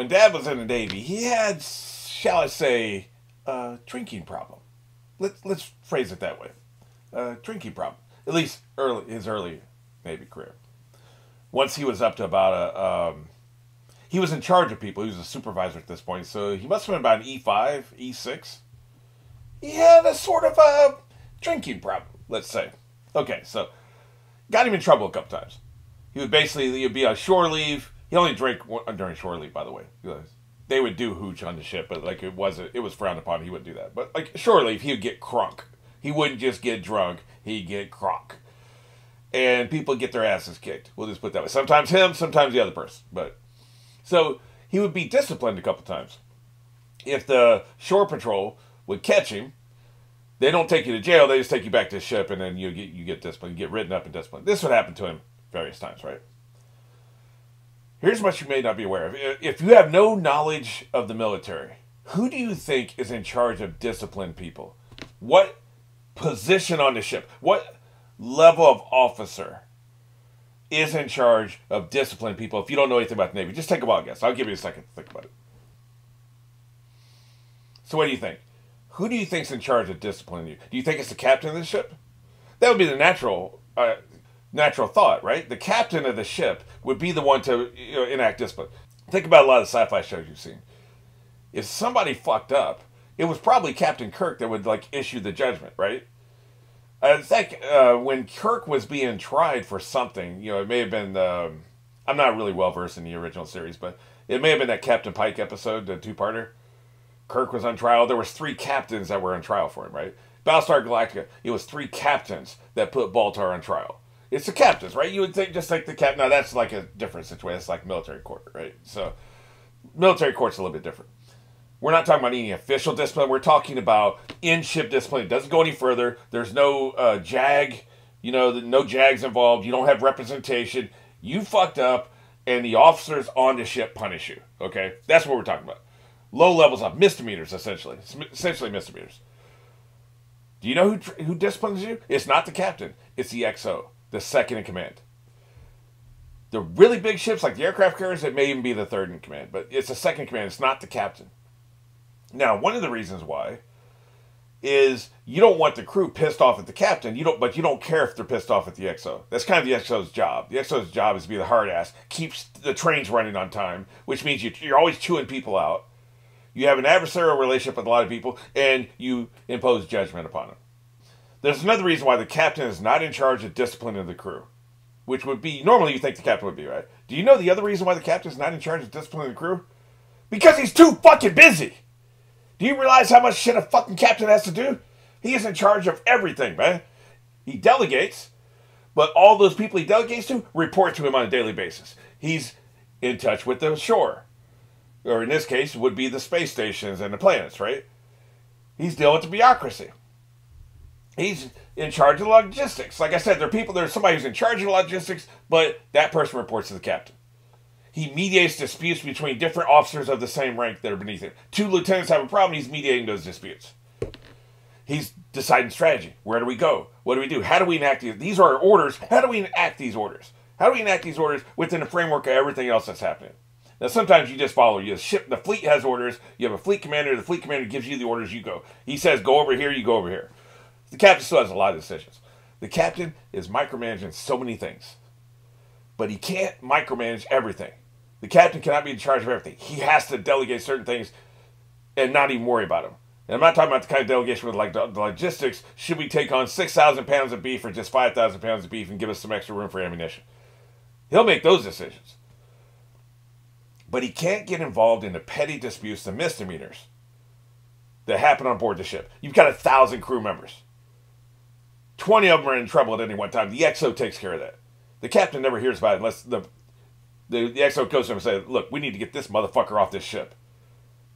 when Dad was in the Navy, he had, shall I say, a drinking problem. Let's let's phrase it that way, a drinking problem. At least early his early Navy career. Once he was up to about a, um, he was in charge of people. He was a supervisor at this point, so he must have been about an E five, E six. He had a sort of a drinking problem, let's say. Okay, so got him in trouble a couple times. He would basically he'd be on shore leave. He only drank uh, during shore leave, by the way. They would do hooch on the ship, but like it wasn't, it was frowned upon. He wouldn't do that. But like shore leave, he would get crunk. He wouldn't just get drunk; he'd get crunk, and people get their asses kicked. We'll just put that way. Sometimes him, sometimes the other person. But so he would be disciplined a couple times. If the shore patrol would catch him, they don't take you to jail. They just take you back to the ship, and then you get you get disciplined, you get written up and disciplined. This would happen to him various times, right? Here's what you may not be aware of. If you have no knowledge of the military, who do you think is in charge of disciplined people? What position on the ship? What level of officer is in charge of disciplining people? If you don't know anything about the Navy, just take a wild guess. I'll give you a second to think about it. So, what do you think? Who do you think's in charge of disciplining you? Do you think it's the captain of the ship? That would be the natural uh, natural thought, right? The captain of the ship would be the one to you know, enact discipline. Think about a lot of sci-fi shows you've seen. If somebody fucked up, it was probably Captain Kirk that would like issue the judgment, right? I think uh, when Kirk was being tried for something, you know, it may have been. Um, I'm not really well versed in the original series, but it may have been that Captain Pike episode, the two-parter. Kirk was on trial. There was three captains that were on trial for him, right? Battlestar Galactica. It was three captains that put Baltar on trial. It's the captains, right? You would think just like the cap. Now that's like a different situation. It's like military court, right? So military court's a little bit different. We're not talking about any official discipline. We're talking about in-ship discipline. It doesn't go any further. There's no uh, JAG, you know, no JAGs involved. You don't have representation. You fucked up, and the officers on the ship punish you. Okay, that's what we're talking about. Low levels of misdemeanors, essentially, essentially misdemeanors. Do you know who who disciplines you? It's not the captain. It's the XO the second in command. The really big ships, like the aircraft carriers, it may even be the third in command, but it's the second command. It's not the captain. Now, one of the reasons why is you don't want the crew pissed off at the captain. You don't, but you don't care if they're pissed off at the XO. That's kind of the XO's job. The XO's job is to be the hard ass, keeps the trains running on time, which means you, you're always chewing people out. You have an adversarial relationship with a lot of people, and you impose judgment upon them. There's another reason why the captain is not in charge of disciplining the crew, which would be normally you think the captain would be, right? Do you know the other reason why the captain is not in charge of disciplining the crew? Because he's too fucking busy. Do you realize how much shit a fucking captain has to do? He is in charge of everything, man. He delegates, but all those people he delegates to report to him on a daily basis. He's in touch with the shore, or in this case, would be the space stations and the planets, right? He's dealing with the bureaucracy. He's in charge of logistics. Like I said, there are people, there's somebody who's in charge of logistics, but that person reports to the captain. He mediates disputes between different officers of the same rank that are beneath him. Two lieutenants have a problem, he's mediating those disputes. He's deciding strategy. Where do we go? What do we do? How do we enact these? These are orders. How do we enact these orders? How do we enact these orders within the framework of everything else that's happening? Now, sometimes you just follow. You ship. The fleet has orders. You have a fleet commander. The fleet commander gives you the orders. You go. He says, "Go over here." You go over here. The captain still has a lot of decisions. The captain is micromanaging so many things, but he can't micromanage everything. The captain cannot be in charge of everything. He has to delegate certain things and not even worry about them. And I'm not talking about the kind of delegation with like the, the logistics. Should we take on 6,000 pounds of beef or just 5,000 pounds of beef and give us some extra room for ammunition? He'll make those decisions. But he can't get involved in the petty disputes, the misdemeanors that happen on board the ship. You've got a thousand crew members. 20 of them are in trouble at any one time. The EXO takes care of that. The captain never hears about it unless the the, the XO goes to him and says, "Look, we need to get this motherfucker off this ship."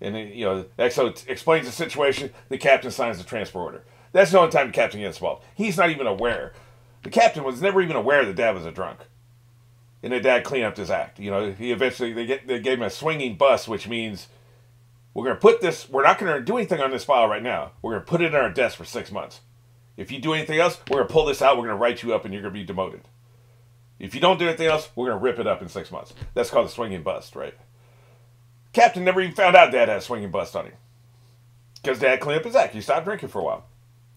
And you know, the XO t- explains the situation. The captain signs the transfer order. That's the only time the captain gets involved. He's not even aware. The captain was never even aware that dad was a drunk, and that dad cleaned up his act. You know, he eventually they get they gave him a swinging bust, which means we're going to put this. We're not going to do anything on this file right now. We're going to put it in our desk for six months. If you do anything else, we're going to pull this out, we're going to write you up, and you're going to be demoted. If you don't do anything else, we're going to rip it up in six months. That's called a swinging bust, right? Captain never even found out Dad had a swinging bust on him. Because Dad cleaned up his act. He stopped drinking for a while.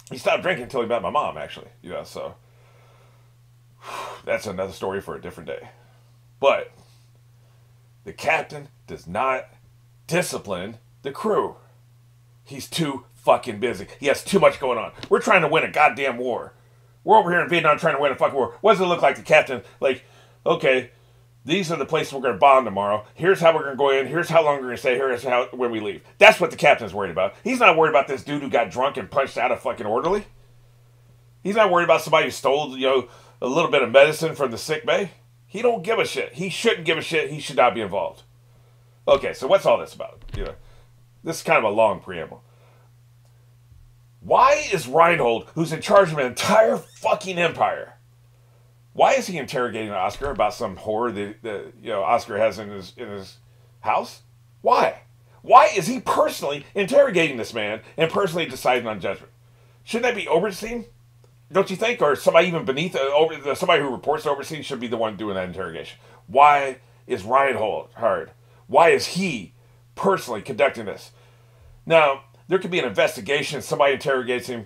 He stopped drinking until he met my mom, actually. You know, so that's another story for a different day. But the captain does not discipline the crew. He's too fucking busy. He has too much going on. We're trying to win a goddamn war. We're over here in Vietnam trying to win a fucking war. What does it look like the captain? Like, okay, these are the places we're going to bomb tomorrow. Here's how we're going to go in. Here's how long we're going to stay. Here's how when we leave. That's what the captain's worried about. He's not worried about this dude who got drunk and punched out a fucking orderly. He's not worried about somebody who stole, you know, a little bit of medicine from the sick bay. He don't give a shit. He shouldn't give a shit. He should not be involved. Okay, so what's all this about? You know, this is kind of a long preamble. Why is Reinhold, who's in charge of an entire fucking empire, why is he interrogating Oscar about some horror that, that you know Oscar has in his in his house? Why? Why is he personally interrogating this man and personally deciding on judgment? Shouldn't that be Oberstein? Don't you think, or somebody even beneath uh, over somebody who reports to Oberstein should be the one doing that interrogation? Why is Reinhold hard? Why is he personally conducting this? Now there could be an investigation. Somebody interrogates him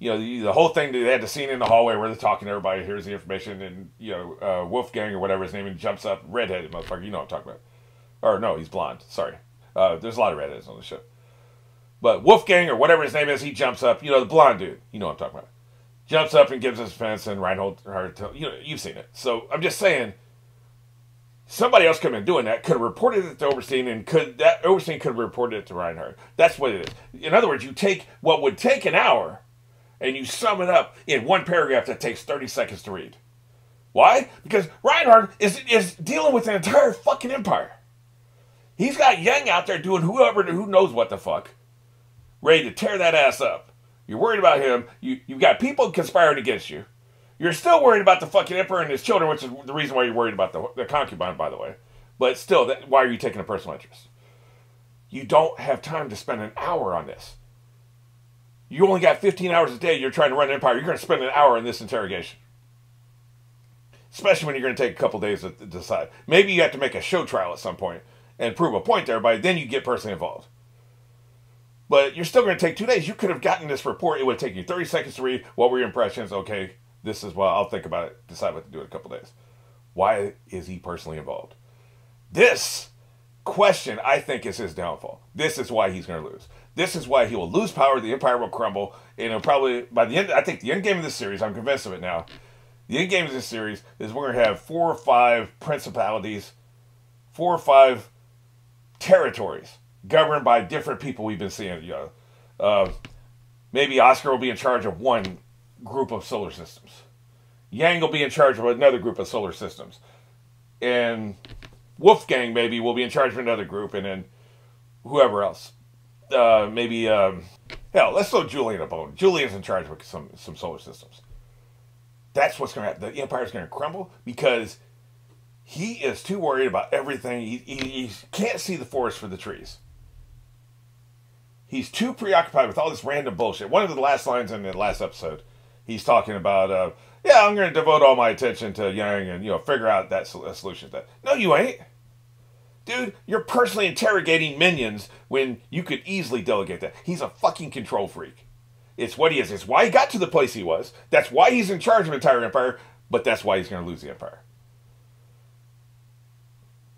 you know, the, the, whole thing, they had the scene in the hallway where they're talking to everybody, here's the information, and, you know, uh, Wolfgang or whatever his name, and jumps up, redheaded motherfucker, you know what I'm talking about. Or, no, he's blonde, sorry. Uh, there's a lot of redheads on the show. But Wolfgang or whatever his name is, he jumps up, you know, the blonde dude, you know what I'm talking about. Jumps up and gives his defense, and Reinhold, you know, you've seen it. So I'm just saying, somebody else could have been doing that, could have reported it to Oberstein, and could that Oberstein could have reported it to Reinhardt. That's what it is. In other words, you take what would take an hour and you sum it up in one paragraph that takes 30 seconds to read. Why? Because Reinhardt is, is dealing with an entire fucking empire. He's got Yang out there doing whoever, who knows what the fuck, ready to tear that ass up. You're worried about him. You, you've got people conspiring against you. You're still worried about the fucking emperor and his children, which is the reason why you're worried about the, the concubine, by the way. But still, that, why are you taking a personal interest? You don't have time to spend an hour on this. You only got 15 hours a day you're trying to run an empire. You're going to spend an hour in this interrogation. Especially when you're going to take a couple days to decide. Maybe you have to make a show trial at some point and prove a point to everybody then you get personally involved. But you're still going to take two days. You could have gotten this report. It would take you 30 seconds to read. What were your impressions? Okay this is well i'll think about it decide what to do in a couple days why is he personally involved this question i think is his downfall this is why he's going to lose this is why he will lose power. The empire will crumble, and it'll probably by the end. I think the end game of this series. I'm convinced of it now. The end game of this series is we're gonna have four or five principalities, four or five territories governed by different people we've been seeing. You know, uh, maybe Oscar will be in charge of one group of solar systems. Yang will be in charge of another group of solar systems, and Wolfgang maybe will be in charge of another group, and then whoever else uh, maybe um, hell, let's throw Julian a bone. Julian's in charge of some some solar systems. That's what's going to happen. The empire's going to crumble because he is too worried about everything. He, he, he can't see the forest for the trees. He's too preoccupied with all this random bullshit. One of the last lines in the last episode, he's talking about, uh, yeah, I'm going to devote all my attention to Yang and you know figure out that solution. That no, you ain't. Dude, you're personally interrogating minions when you could easily delegate that. He's a fucking control freak. It's what he is. It's why he got to the place he was. That's why he's in charge of entire empire, but that's why he's going to lose the empire.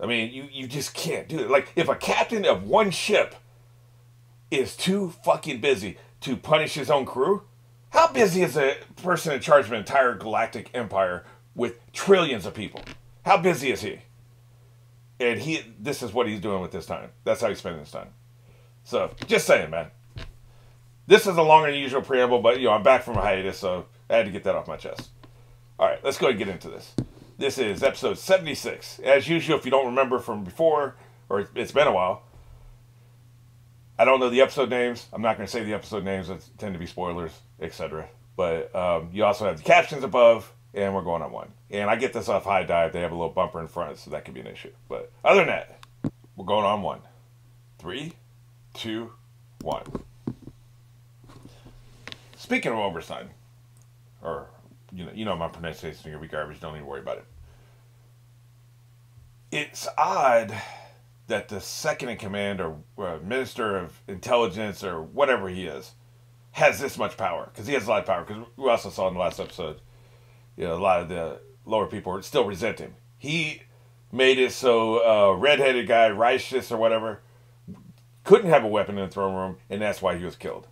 I mean, you, you just can't do it. Like, if a captain of one ship is too fucking busy to punish his own crew, how busy is a person in charge of an entire galactic empire with trillions of people? How busy is he? and he this is what he's doing with his time. That's how he's spending his time. So just saying, man. This is a longer than usual preamble, but you know I'm back from a hiatus, so I had to get that off my chest. All right, let's go and get into this. This is episode 76. As usual, if you don't remember from before, or it's been a while, I don't know the episode names. I'm not going to say the episode names that tend to be spoilers, etc. But um, you also have the captions above, and we're going on one. And I get this off HIDIVE. They have a little bumper in front, so that could be an issue. But other than that, we're going on one. Three, two, one. Speaking of Oberstein, or you know, you know my pronunciation gonna be garbage. Don't even worry about it. It's odd that the second in command or uh, minister of intelligence or whatever he is has this much power because he has a lot of power. Because we also saw in the last episode, you know, a lot of the lower people still resent him. He made it so a uh, redheaded guy, Righteous or whatever, couldn't have a weapon in the throne room, and that's why he was killed.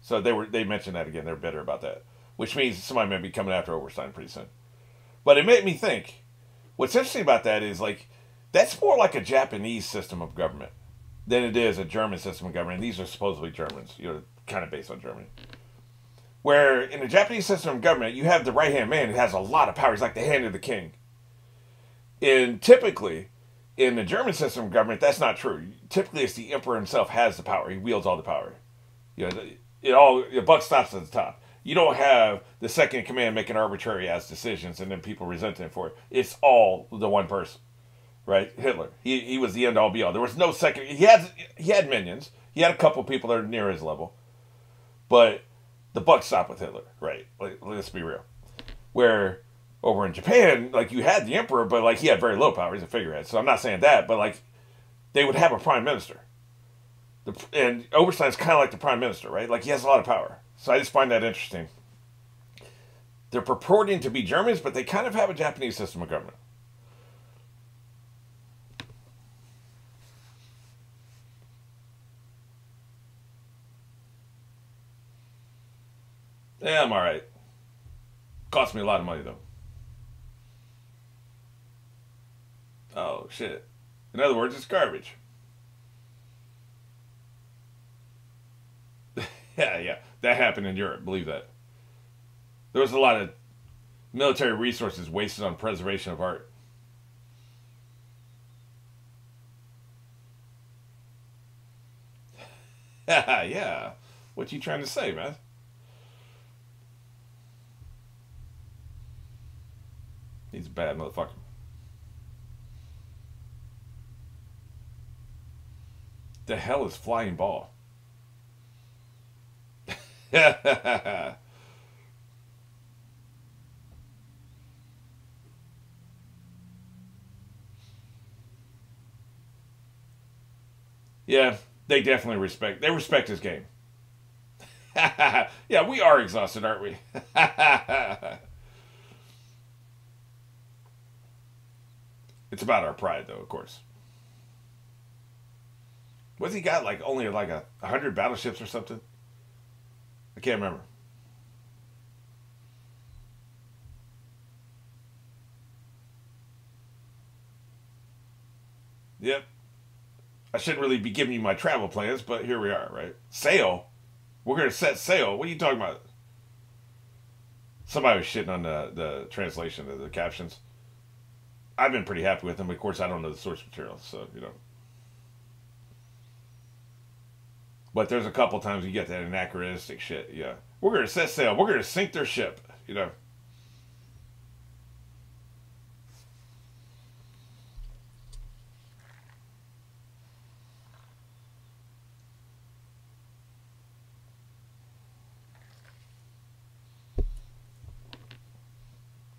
So they were they mentioned that again. They're bitter about that, which means somebody may be coming after Overstein pretty soon. But it made me think. What's interesting about that is like that's more like a Japanese system of government than it is a German system of government. These are supposedly Germans, you know, kind of based on Germany. Where in the Japanese system of government, you have the right hand man who has a lot of power. He's like the hand of the king. And typically, in the German system of government, that's not true. Typically, it's the emperor himself has the power. He wields all the power. You know, it all the buck stops at the top. You don't have the second command making arbitrary ass decisions and then people resenting him for it. It's all the one person, right? Hitler. He he was the end all be all. There was no second. He had he had minions. He had a couple people that are near his level, but the buck stopped with Hitler, right? Like, let's be real. Where over in Japan, like you had the emperor, but like he had very low power. He's a figurehead. So I'm not saying that, but like they would have a prime minister. The, and Oberstein's kind of like the prime minister, right? Like he has a lot of power. So I just find that interesting. They're purporting to be Germans, but they kind of have a Japanese system of government. Yeah, I'm all right. Cost me a lot of money though. Oh shit. In other words, it's garbage. yeah, yeah. That happened in Europe, believe that. There was a lot of military resources wasted on preservation of art. yeah. What you trying to say, man? He's a bad motherfucker. The hell is flying ball? yeah, they definitely respect. They respect his game. yeah, we are exhausted, aren't we? it's about our pride, though, of course. What's he got? Like only like a hundred battleships or something? I can't remember. Yep. I shouldn't really be giving you my travel plans, but here we are, right? Sail? We're going to set sail. What are you talking about? Somebody was shitting on the, the translation of the captions. I've been pretty happy with them. Of course, I don't know the source material, so, you know. But there's a couple times you get that anachronistic shit. Yeah, we're gonna set sail. We're gonna sink their ship. You know.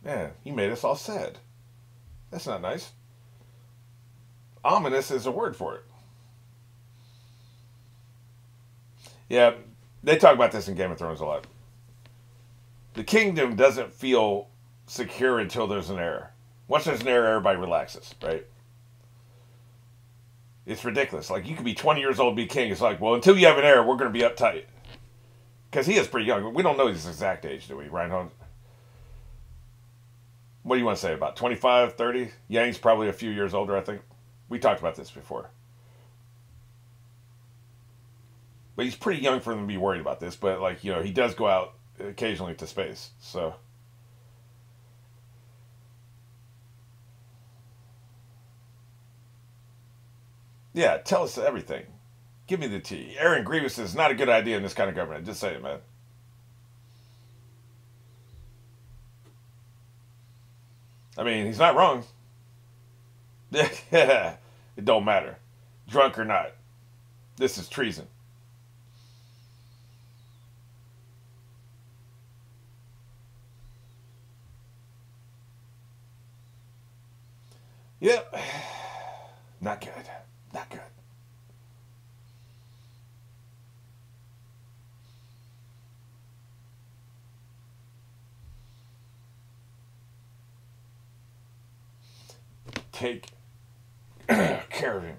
Man, he made us all sad. That's not nice. Ominous is a word for it. Yeah, they talk about this in Game of Thrones a lot. The kingdom doesn't feel secure until there's an heir. Once there's an heir, everybody relaxes, right? It's ridiculous. Like you could be 20 years old, be king. It's like, well, until you have an heir, we're going to be uptight. Because he is pretty young. We don't know his exact age, do we, Ryan? What do you want to say about 25, 30? Yang's probably a few years older, I think. We talked about this before. but he's pretty young for them to be worried about this. But like you know, he does go out occasionally to space, so. Yeah, tell us everything. Give me the tea. Aaron Grievous is not a good idea in this kind of government. Just say it, man. I mean, he's not wrong. it don't matter. Drunk or not. This is treason. Yep. Not good. Not take care of him.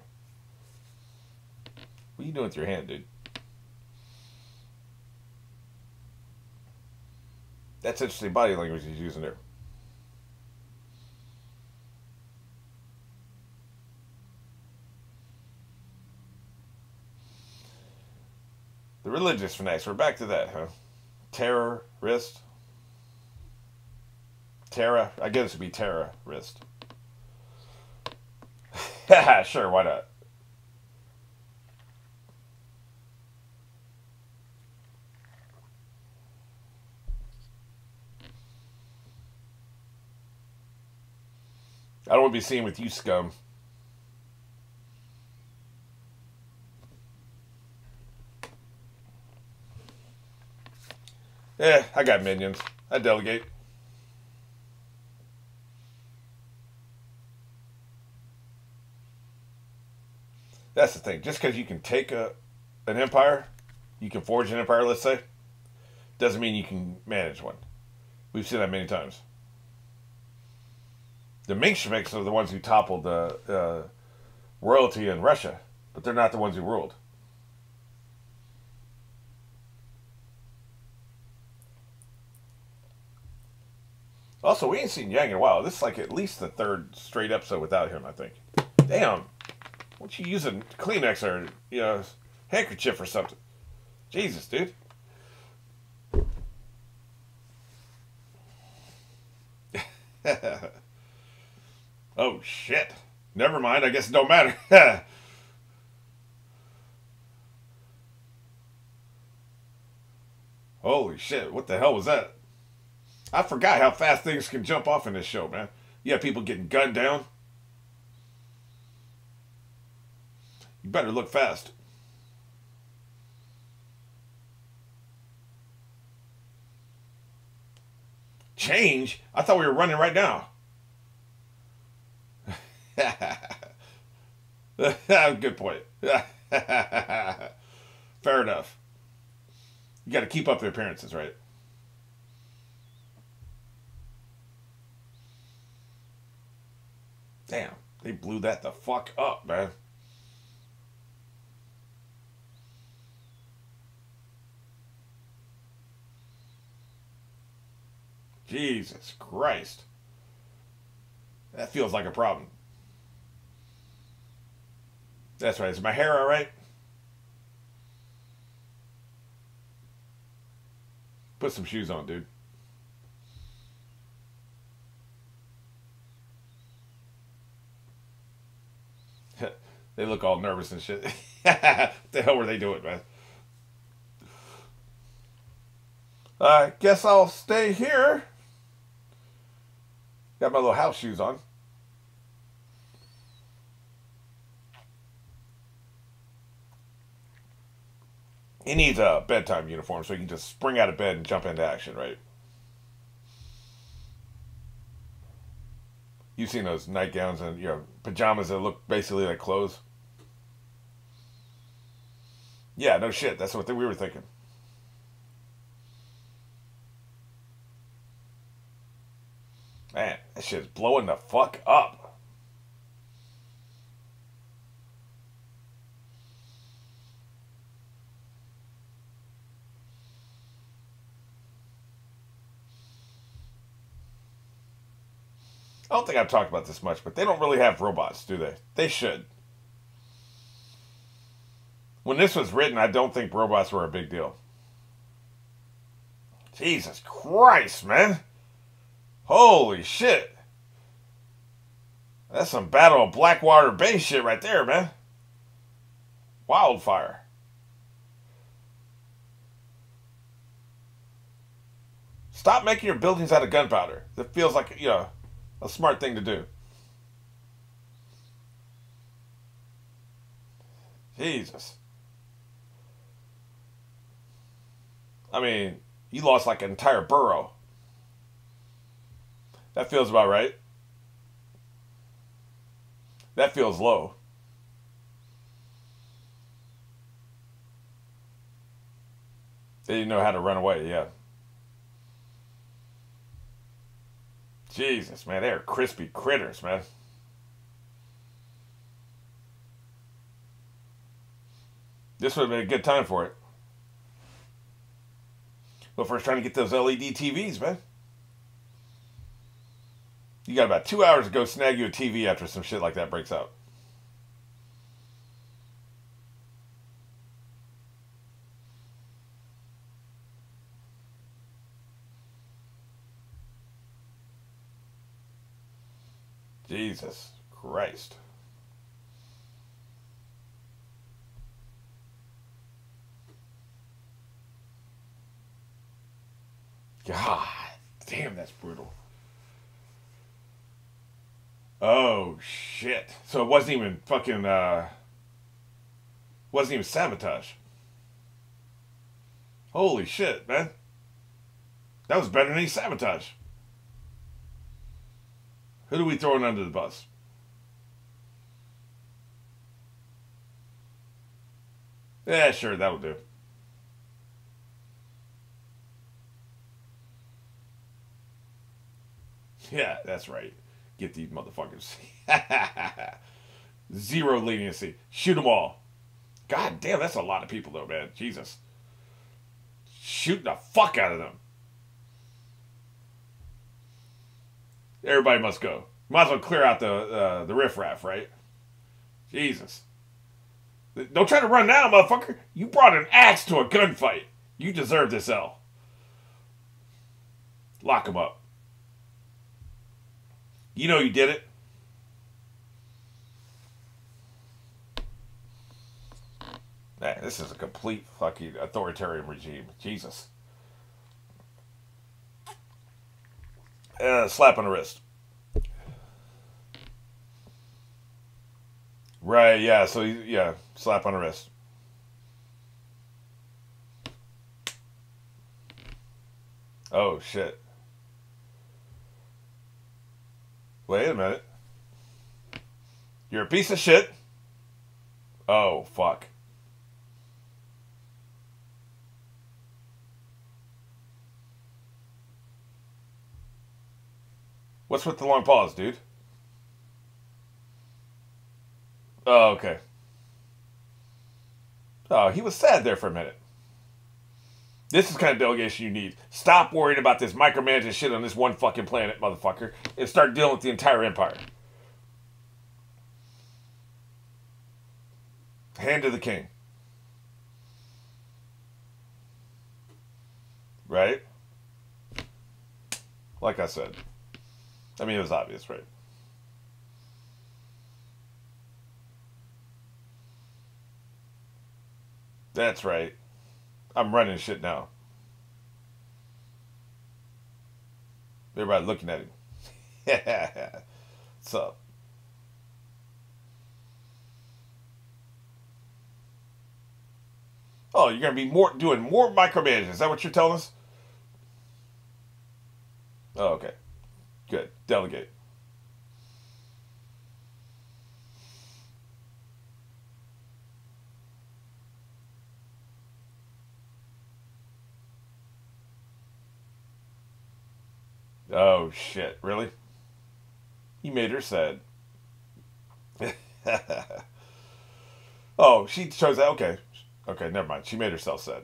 What are you doing with your hand, dude? That's interesting body language he's using there. The religious fanatics. We're back to that, huh? Terrorist. Terra. I guess it would be terrorist. sure, why not? I don't want to be seen with you, scum. Yeah, I got minions. I delegate. That's the thing. Just because you can take a an empire, you can forge an empire, let's say, doesn't mean you can manage one. We've seen that many times. The Mensheviks are the ones who toppled the uh, royalty in Russia, but they're not the ones who ruled. Also, we ain't seen Yang in a while. This is like at least the third straight episode without him, I think. Damn. What you using Kleenex or, you know, handkerchief or something? Jesus, dude. oh, shit. Never mind. I guess it don't matter. Holy shit. What the hell was that? I forgot how fast things can jump off in this show, man. You have people getting gunned down. You better look fast. Change? I thought we were running right now. Good point. Fair enough. You got to keep up the appearances, right? Damn, they blew that the fuck up, man. Jesus Christ. That feels like a problem. That's right. Is my hair all right? Put some shoes on, dude. they look all nervous and shit. what the hell were they doing, man? I guess I'll stay here. Got my little house shoes on. He needs a bedtime uniform so he can just spring out of bed and jump into action, right? You've seen those nightgowns and you know pajamas that look basically like clothes. Yeah, no shit. That's what we were thinking. Man, that shit's blowing the fuck up. I don't think I've talked about this much, but they don't really have robots, do they? They should. When this was written, I don't think robots were a big deal. Jesus Christ, man. Holy shit. That's some Battle of Blackwater Bay shit right there, man. Wildfire. Stop making your buildings out of gunpowder. That feels like, you know, a smart thing to do. Jesus. I mean, you lost like an entire borough. That feels about right. That feels low. They didn't know how to run away, yeah. Jesus, man, they are crispy critters, man. This would have been a good time for it. But first, trying to get those LED TVs, man. You got about two hours to go snag you a TV after some shit like that breaks out. Jesus Christ. God damn, that's brutal. Oh shit. So it wasn't even fucking uh wasn't even sabotage. Holy shit, man. That was better than any sabotage. Who are we throwing under the bus? Yeah, sure, that'll do. Yeah, that's right. Get these motherfuckers. Zero leniency. Shoot them all. God damn, that's a lot of people, though, man. Jesus. Shoot the fuck out of them. Everybody must go. Might as well clear out the uh, the riffraff, right? Jesus. Don't try to run now, motherfucker. You brought an axe to a gunfight. You deserve this L. Lock him up. You know you did it. Man, this is a complete fucking authoritarian regime. Jesus. Uh, slap on the wrist. Right, yeah, so, yeah, slap on the wrist. Oh, shit. Wait a minute. You're a piece of shit. Oh, fuck. What's with the long pause, dude? Oh, okay. Oh, he was sad there for a minute. This is the kind of delegation you need. Stop worrying about this micromanaging shit on this one fucking planet, motherfucker, and start dealing with the entire empire. Hand to the king. Right? Like I said. I mean, it was obvious, right? That's right. I'm running shit now. Everybody looking at him. What's up? Oh, you're gonna be more doing more micromanaging. Is that what you're telling us? Oh, okay. Good. Delegate. Oh shit! Really? He made her sad. oh, she chose that. Okay, okay, never mind. She made herself sad.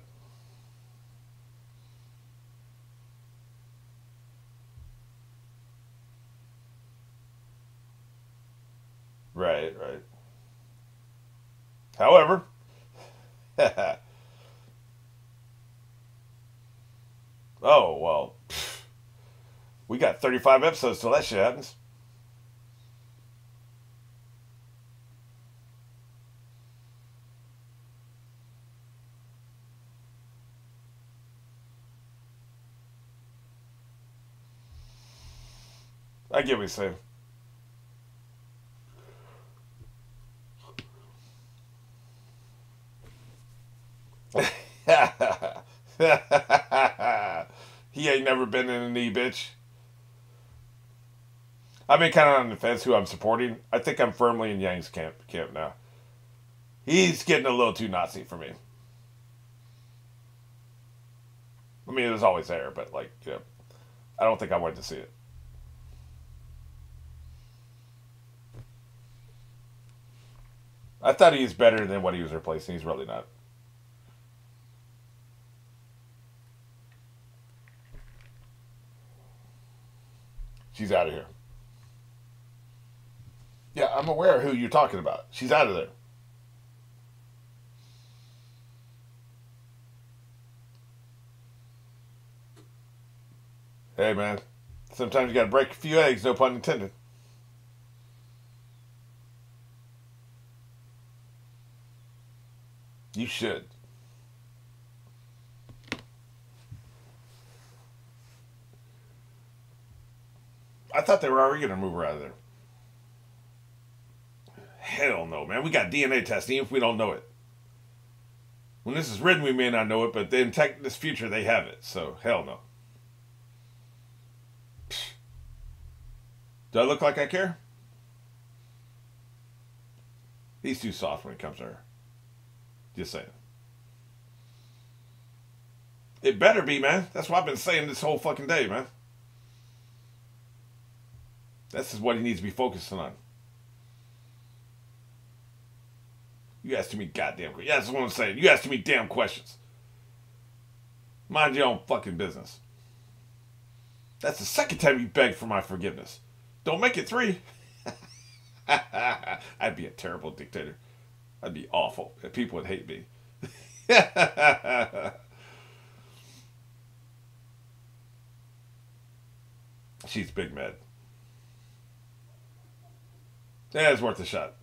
Right, right. However, oh well. We got 35 episodes till that shit happens. I get what you're saying. he ain't never been in a knee, bitch. I've been kind of on the fence who I'm supporting. I think I'm firmly in Yang's camp, camp now. He's getting a little too Nazi for me. I mean, it was always there, but like, you know, I don't think I wanted to see it. I thought he was better than what he was replacing. He's really not. She's out of here. Yeah, I'm aware who you're talking about. She's out of there. Hey, man. Sometimes you gotta break a few eggs, no pun intended. You should. I thought they were already to move her out of there. Hell no, man. We got DNA testing if we don't know it. When this is written, we may not know it, but in tech, this future, they have it. So, hell no. Do I look like I care? He's too soft when it comes to her. Just saying. It better be, man. That's what I've been saying this whole fucking day, man. This is what he needs to be focusing on. You ask too many goddamn questions. Yeah, that's what I'm saying. You ask too many damn questions. Mind your own fucking business. That's the second time you begged for my forgiveness. Don't make it three. I'd be a terrible dictator. I'd be awful. People would hate me. She's big mad. Yeah, it's worth a shot.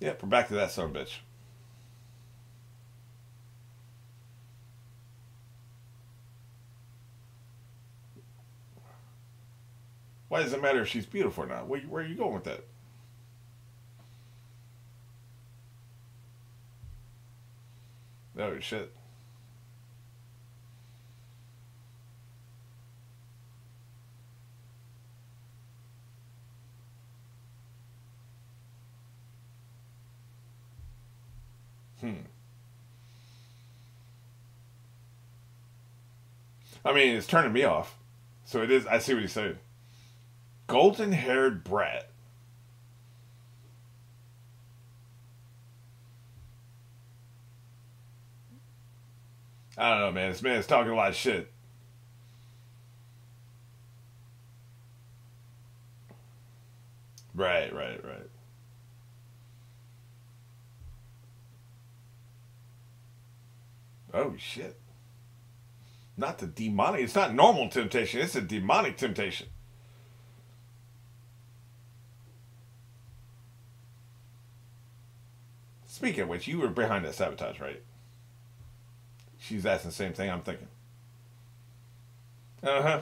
Yep, we're back to that son bitch. Why does it matter if she's beautiful or not? Where, where are you going with that? Oh, shit. Hmm. I mean, it's turning me off. So it is. I see what he's saying. Golden haired brat. I don't know, man. This man is talking a lot of shit. Right, right, right. Oh shit. Not the demonic. It's not normal temptation. It's a demonic temptation. Speaking of which, you were behind that sabotage, right? She's asking the same thing I'm thinking. Uh huh.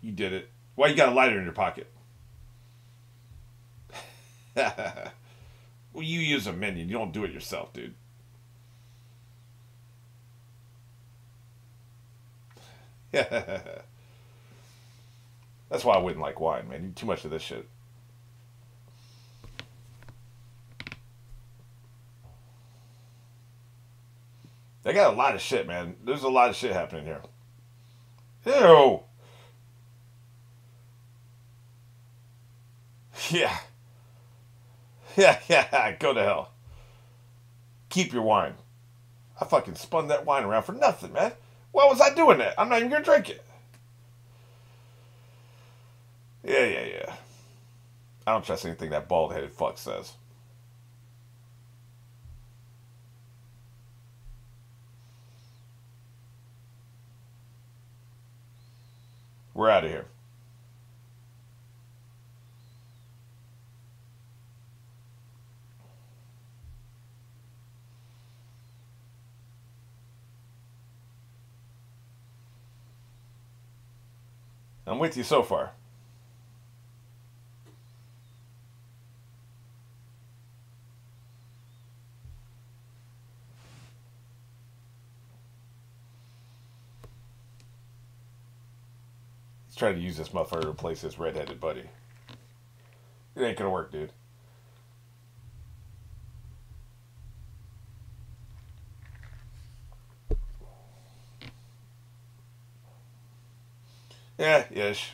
You did it. Why you got a lighter in your pocket? well, you use a minion. You don't do it yourself, dude. That's why I wouldn't like wine, man. Too much of this shit. They got a lot of shit, man. There's a lot of shit happening here. Ew. Yeah. Yeah, yeah, go to hell. Keep your wine. I fucking spun that wine around for nothing, man. Why was I doing that? I'm not even gonna drink it. Yeah, yeah, yeah. I don't trust anything that bald headed fuck says. We're out of here. I'm with you so far. He's trying to use this motherfucker to replace his redheaded buddy. It ain't gonna work, dude. Yeah, ish.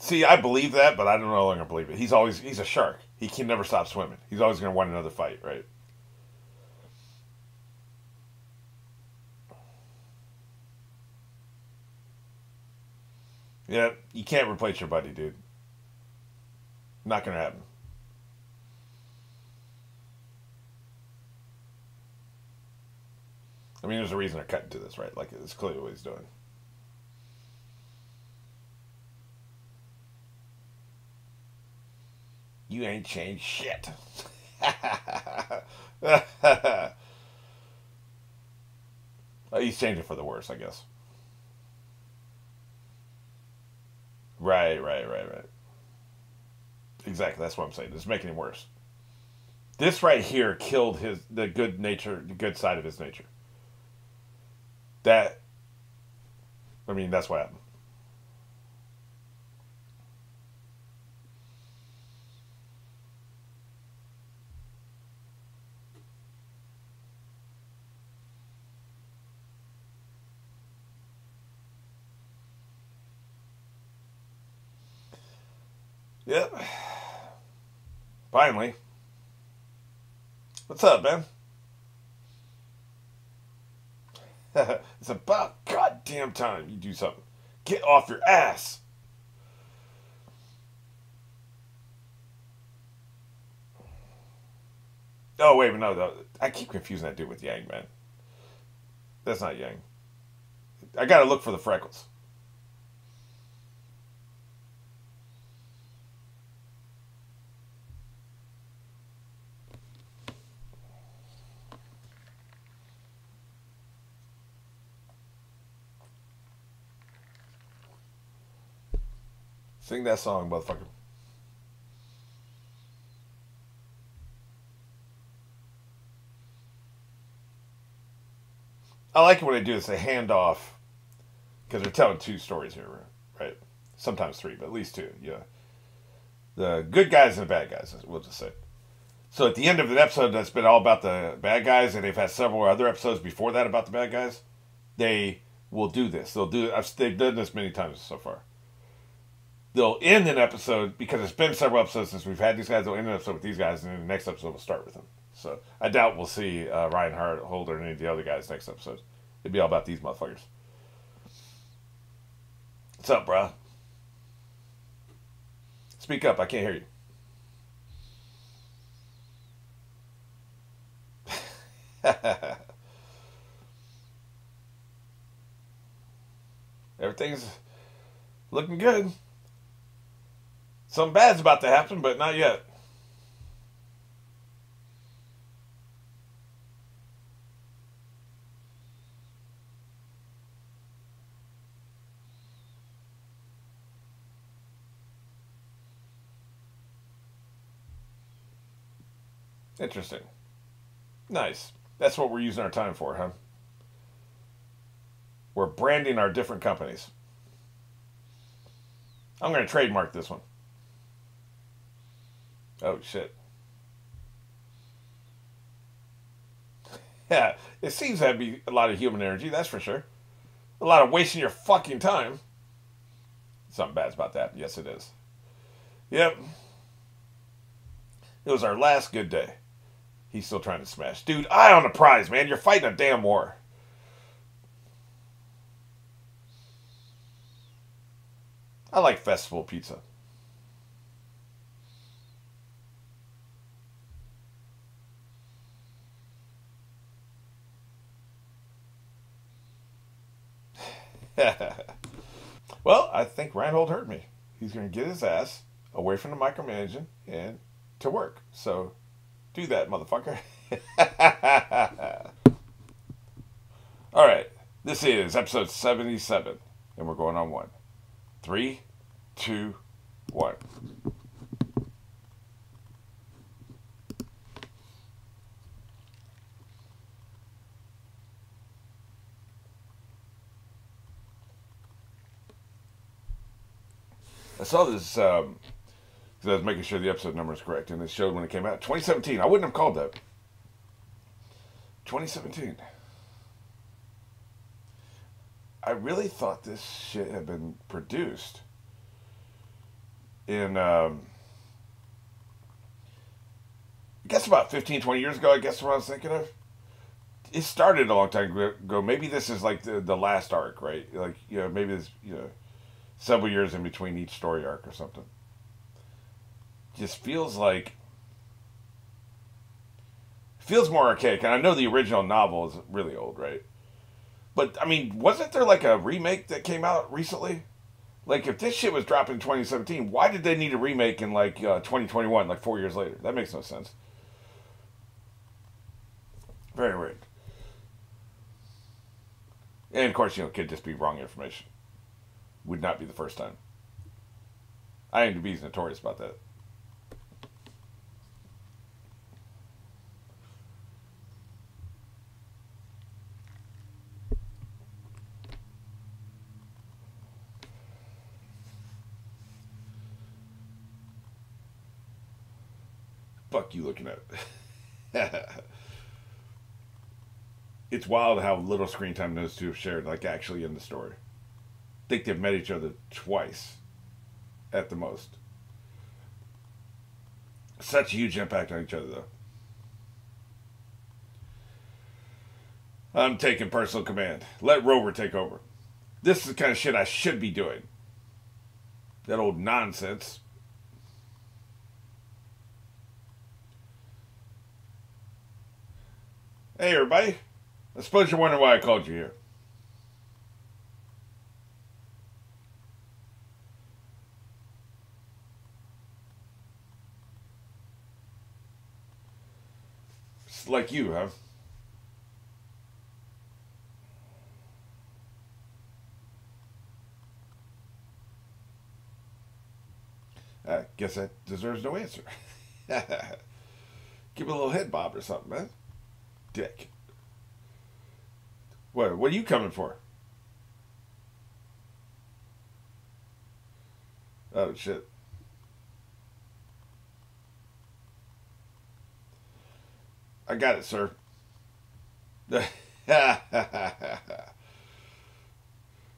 See, I believe that, but I don't no longer believe it. He's always he's a shark. He can never stop swimming. He's always going to want another fight, right? Yeah, you can't replace your buddy, dude. Not going to happen. I mean, there's a reason they're cutting to this, right? Like, it's clearly what he's doing. You ain't changed shit. Oh, he's changing for the worse, I guess. Right, right, right, right. Exactly. That's what I'm saying. It's making him worse. This right here killed his the good nature, the good side of his nature. That. I mean, that's what happened. Yep. Finally. What's up, man? it's about goddamn time you do something. Get off your ass. Oh wait, no, no, I keep confusing that dude with Yang, man. That's not Yang. I gotta look for the freckles. Sing that song, motherfucker. I like it when they do this. They hand off because they're telling two stories here, right? Sometimes three, but at least two. Yeah, the good guys and the bad guys. We'll just say. So at the end of an episode that's been all about the bad guys, and they've had several other episodes before that about the bad guys, they will do this. They'll do. I've, they've done this many times so far they'll end an episode because it's been several episodes since we've had these guys. They'll end an episode with these guys, and then the next episode will start with them. So I doubt we'll see uh, Ryan Hart, Holder, and any of the other guys next episode. It'd be all about these motherfuckers. What's up, bruh? Speak up. I can't hear you. Everything's looking good. Something bad's about to happen, but not yet. Interesting. Nice. That's what we're using our time for, huh? We're branding our different companies. I'm going to trademark this one. Oh shit. Yeah, it seems to be a lot of human energy, that's for sure. A lot of wasting your fucking time. Something bad's about that. Yes, it is. Yep. It was our last good day. He's still trying to smash. Dude, eye on the prize, man. You're fighting a damn war. I like festival pizza. well, I think Reinhard heard me. He's going to get his ass away from the micromanaging and to work. So do that, motherfucker. All right. This is episode 77, and we're going on one. Three, two, one. I saw this um, because I was making sure the episode number is correct, and it showed when it came out. 2017. I wouldn't have called that. 2017. I really thought this shit had been produced in um, I guess about 15, 20 years ago, I guess what I was thinking of. It started a long time ago. Maybe this is like the, the last arc, right? Like, you know, maybe this, you know, several years in between each story arc or something. Just feels like feels more archaic. And I know the original novel is really old, right? But I mean, wasn't there like a remake that came out recently? Like, if this shit was dropped in 2017, why did they need a remake in like uh, 2021, like four years later? That makes no sense. Very weird. And of course, you know, it could just be wrong information. Would not be the first time. IMDb is notorious about that. Fuck you looking at. it. it's wild how little screen time those two have shared, like actually in the story. Think they've met each other twice at the most. Such a huge impact on each other, though. I'm taking personal command. Let Rover take over. This is the kind of shit I should be doing. That old nonsense. Hey, everybody. I suppose you're wondering why I called you here. Like you, huh? I guess that deserves no answer. Give a little head bob or something, man dick. What? What are you coming for? Oh shit. I got it, sir.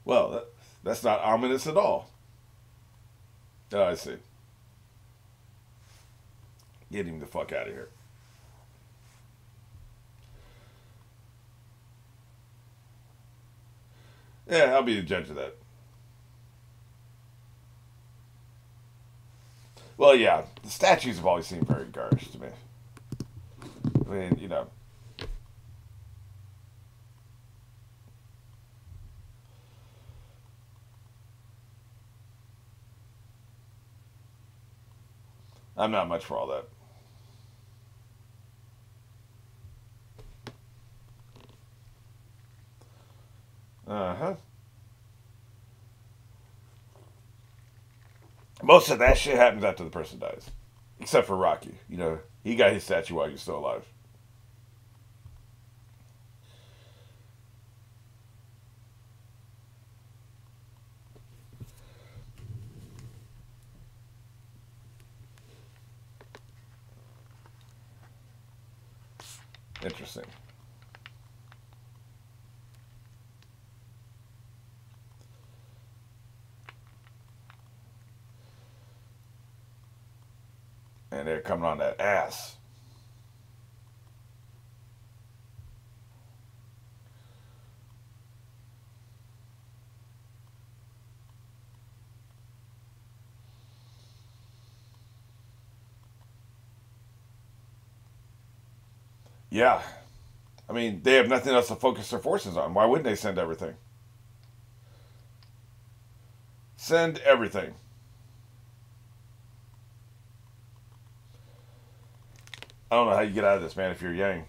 well, that's not ominous at all. Oh, I see. Get him the fuck out of here. Yeah, I'll be the judge of that. Well, yeah, the statues have always seemed very garish to me. Mean, you know. I'm not much for all that. Uh huh. Most of that shit happens after the person dies, except for Rocky. You know, he got his statue while he was still alive. Interesting. and they're coming on that ass. Yeah. I mean, they have nothing else to focus their forces on. Why wouldn't they send everything? Send everything. I don't know how you get out of this, man, if you're Yang.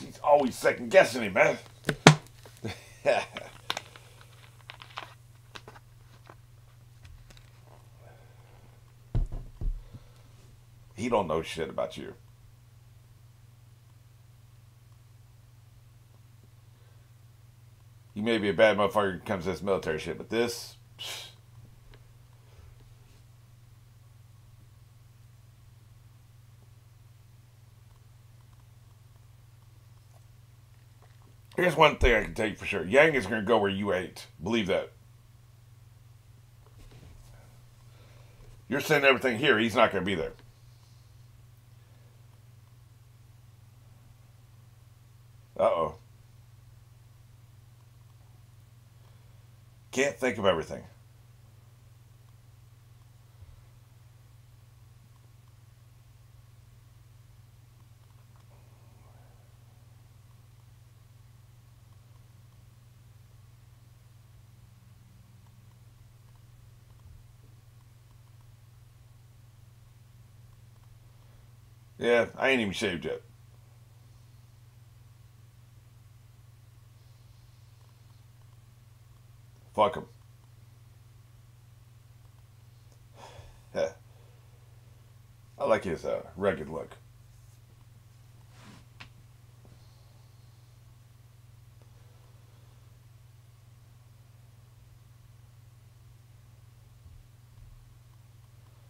He's always second guessing him, man. He don't know shit about you. He may be a bad motherfucker when it comes to this military shit, but this. Here's one thing I can tell you for sure. Yang is going to go where you ain't. Believe that. You're sending everything here. He's not going to be there. Uh oh. Can't think of everything. Yeah, I ain't even shaved yet. Fuck him. I like his uh, rugged look.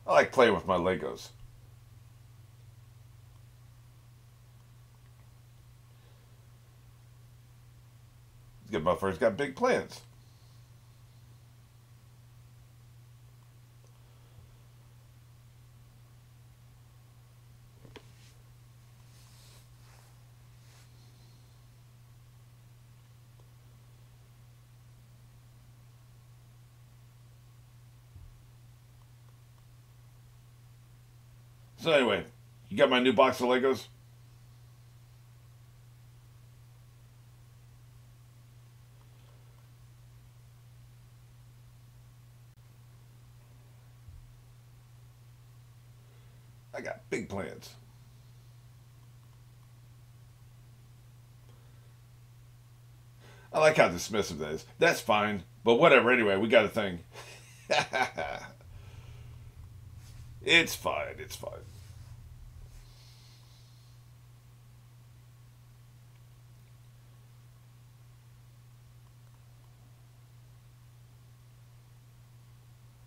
I like playing with my Legos. Good motherfuckers got big plans. So anyway, you got my new box of Legos? I got big plans. I like how dismissive that is. That's fine, but whatever. Anyway, we got a thing. it's fine. It's fine.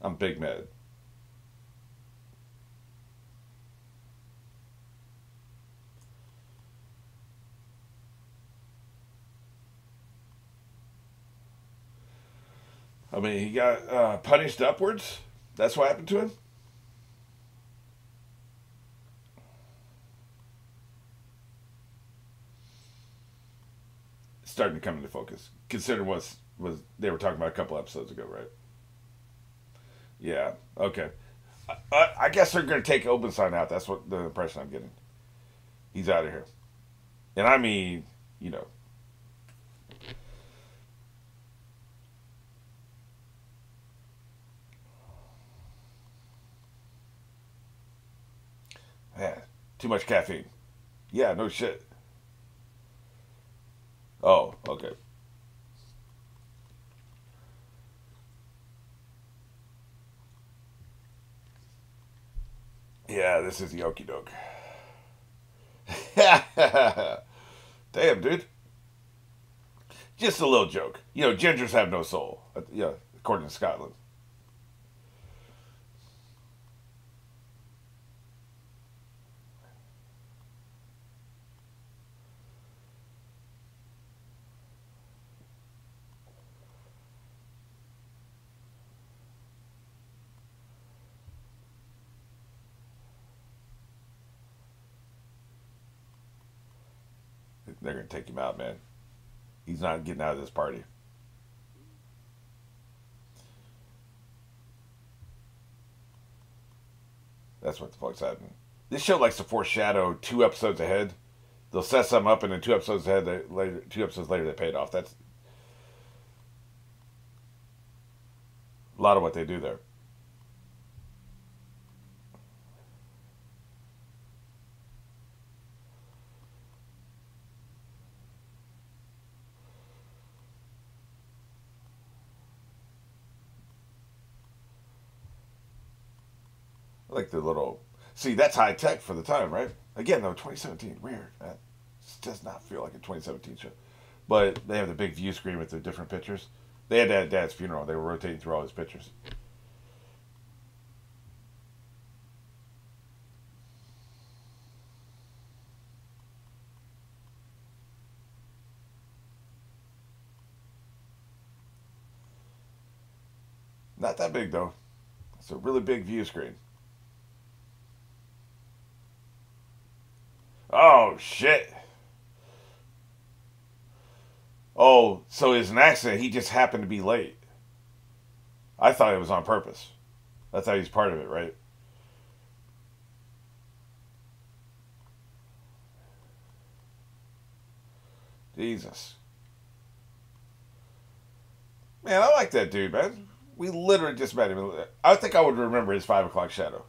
I'm big mad. I mean, he got uh, punished upwards. That's what happened to him. starting to come into focus. Consider what was they were talking about a couple episodes ago, right? Yeah. Okay. I, I guess they're going to take Oberstein out. That's what the impression I'm getting. He's out of here, and I mean, you know, Yeah, too much caffeine. Yeah, no shit. Oh, okay. Yeah, this is the okey doke. Damn, dude. Just a little joke. You know, gingers have no soul. Uh, yeah, according to Scotland. They're going to take him out, man. He's not getting out of this party. That's what the fuck's happening. This show likes to foreshadow two episodes ahead. They'll set something up, and then two episodes ahead, they, later, two episodes later, they pay it off. That's a lot of what they do there. Like the little. See, that's high tech for the time, right? Again, though, 2017, weird. That does not feel like a 2017 show. But they have the big view screen with the different pictures. They had that at Dad's funeral. They were rotating through all his pictures. Not that big though. It's a really big view screen. Oh, shit. Oh, so it's an accident. He just happened to be late. I thought it was on purpose. That's how he's part of it, right? Jesus. Man, I like that dude, man. We literally just met him. I think I would remember his five o'clock shadow.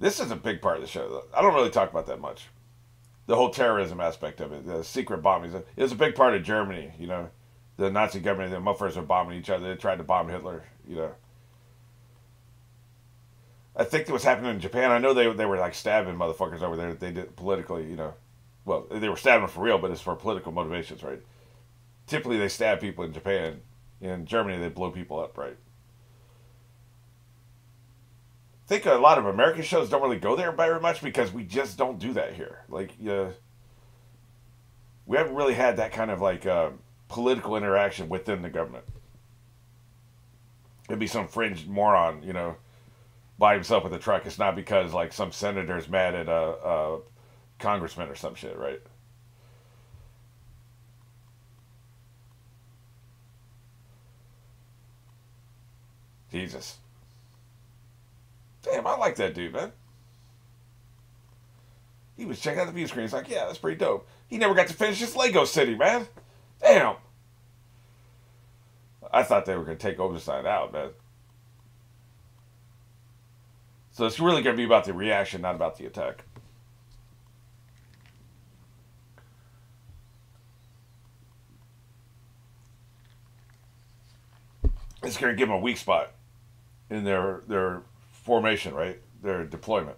This is a big part of the show. I don't really talk about that much. The whole terrorism aspect of it, the secret bombings. It was a big part of Germany, you know. The Nazi government, the motherfuckers are bombing each other. They tried to bomb Hitler, you know. I think it was happening in Japan. I know they they were like stabbing motherfuckers over there. They did politically, you know. Well, they were stabbing for real, but it's for political motivations, right? Typically, they stab people in Japan. In Germany, they blow people up, right? Think a lot of American shows don't really go there very much because we just don't do that here. Like, uh, we haven't really had that kind of like uh, political interaction within the government. It'd be some fringe moron, you know, by himself with a truck. It's not because like some senator's mad at a, a congressman or some shit, right? Jesus. Damn, I like that dude, man. He was checking out the view screen. He's like, yeah, that's pretty dope. He never got to finish his Lego City, man. Damn. I thought they were going to take Oberstein out, man. So it's really going to be about the reaction, not about the attack. It's going to give them a weak spot in their their formation, right? Their deployment.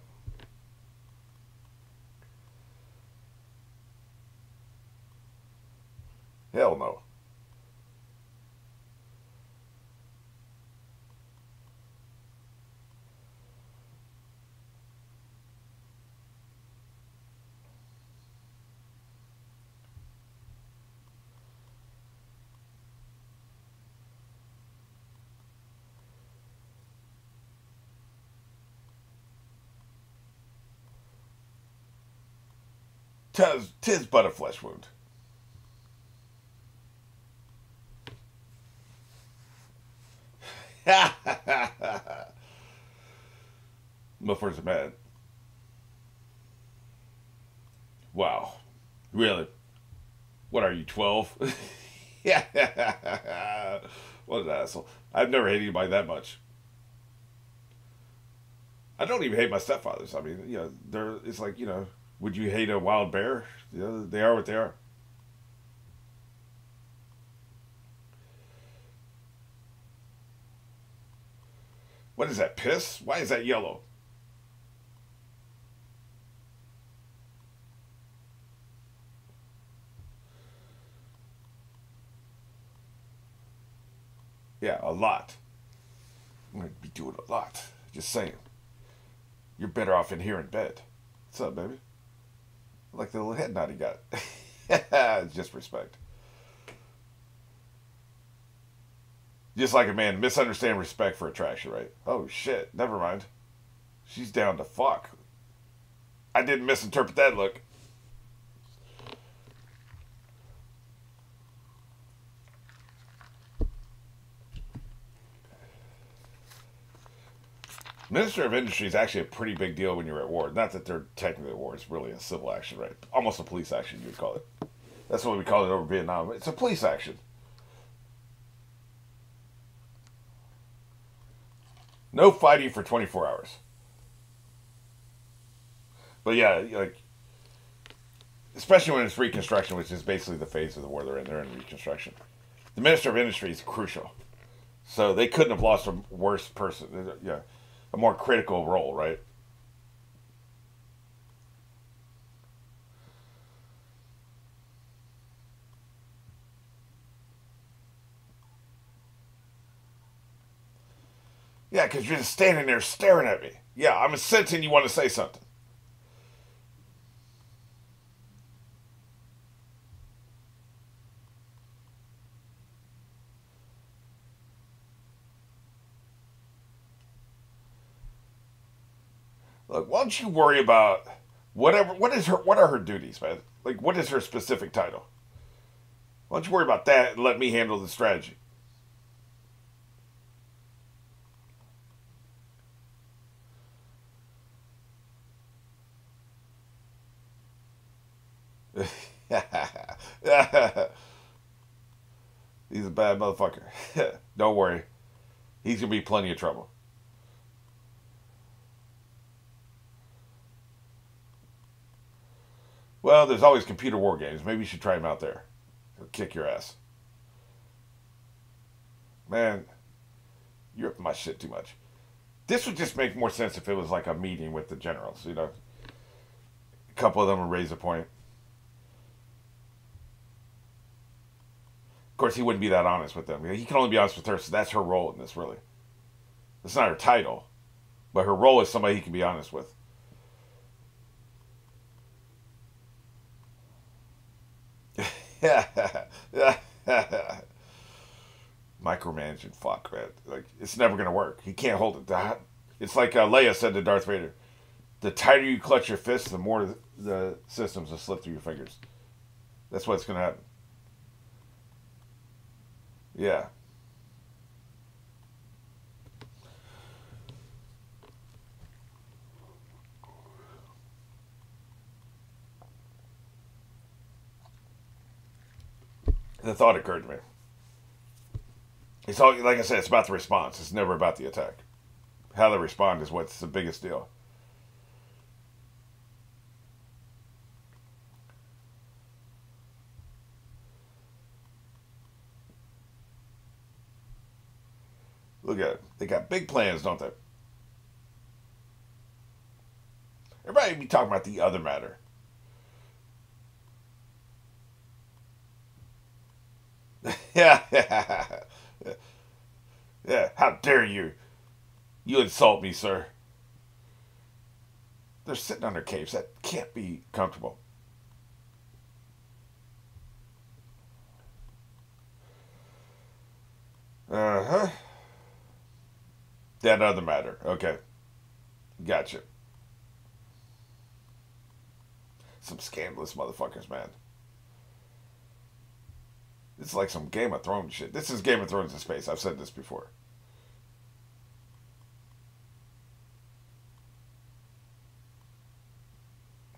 Hell no. Tis, tis but a flesh wound. Motherfuckers are mad. Wow. Really? What are you, 12? yeah. what an asshole. I've never hated anybody that much. I don't even hate my stepfathers. I mean, you know, they're, it's like, you know, would you hate a wild bear? They are what they are. What is that, piss? Why is that yellow? Yeah, a lot. I'm going to be doing a lot. Just saying. You're better off in here in bed. What's up, baby? Like the little head nod he got. just respect. Just like a man misunderstand respect for attraction, right? Oh shit, never mind. She's down to fuck. I didn't misinterpret that look. Minister of Industry is actually a pretty big deal when you're at war. Not that they're technically at war; it's really a civil action, right? Almost a police action, you would call it. That's what we call it over Vietnam. It's a police action. No fighting for 24 hours. But yeah, like, especially when it's Reconstruction, which is basically the phase of the war they're in. They're in Reconstruction. The Minister of Industry is crucial. So they couldn't have lost a worse person. Yeah a more critical role, right? Yeah, because you're just standing there staring at me. Yeah, I'm sensing you want to say something. Look, why don't you worry about whatever? What is her? What are her duties, man? Like, what is her specific title? Why don't you worry about that and let me handle the strategy? He's a bad motherfucker. Don't worry. He's going to be plenty of trouble. Well, there's always computer war games. Maybe you should try them out there. He'll kick your ass. Man, you're up my shit too much. This would just make more sense if it was like a meeting with the generals, you know. A couple of them would raise a point. Of course, he wouldn't be that honest with them. He can only be honest with her, so that's her role in this, really. It's not her title, but her role is somebody he can be honest with. Micromanaging, fuck, man. Like it's never gonna work. He can't hold it. That it's like uh, Leia said to Darth Vader: "The tighter you clutch your fist, the more the systems will slip through your fingers." That's what's gonna happen. Yeah. The thought occurred to me. It's all like I said. It's about the response. It's never about the attack. How they respond is what's the biggest deal. Look at it. They got big plans, don't they? Everybody be talking about the other matter. yeah. How dare you? You insult me, sir. They're sitting their caves. That can't be comfortable. Uh huh. That other matter. Okay. Gotcha. Some scandalous motherfuckers, man. It's like some Game of Thrones shit. This is Game of Thrones in space. I've said this before.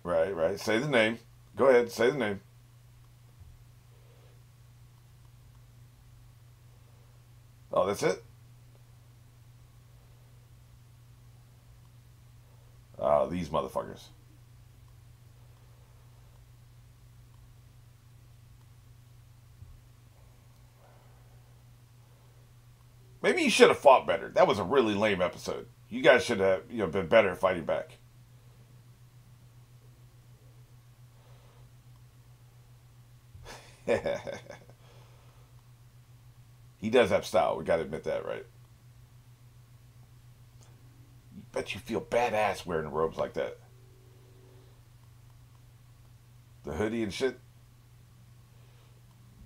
Right, right. Say the name. Go ahead, say the name. Oh, that's it? Oh, these motherfuckers. Maybe you should have fought better. That was a really lame episode. You guys should have you know been better at fighting back. he does have style. We got to admit that, right? Bet you feel badass wearing robes like that. The hoodie and shit.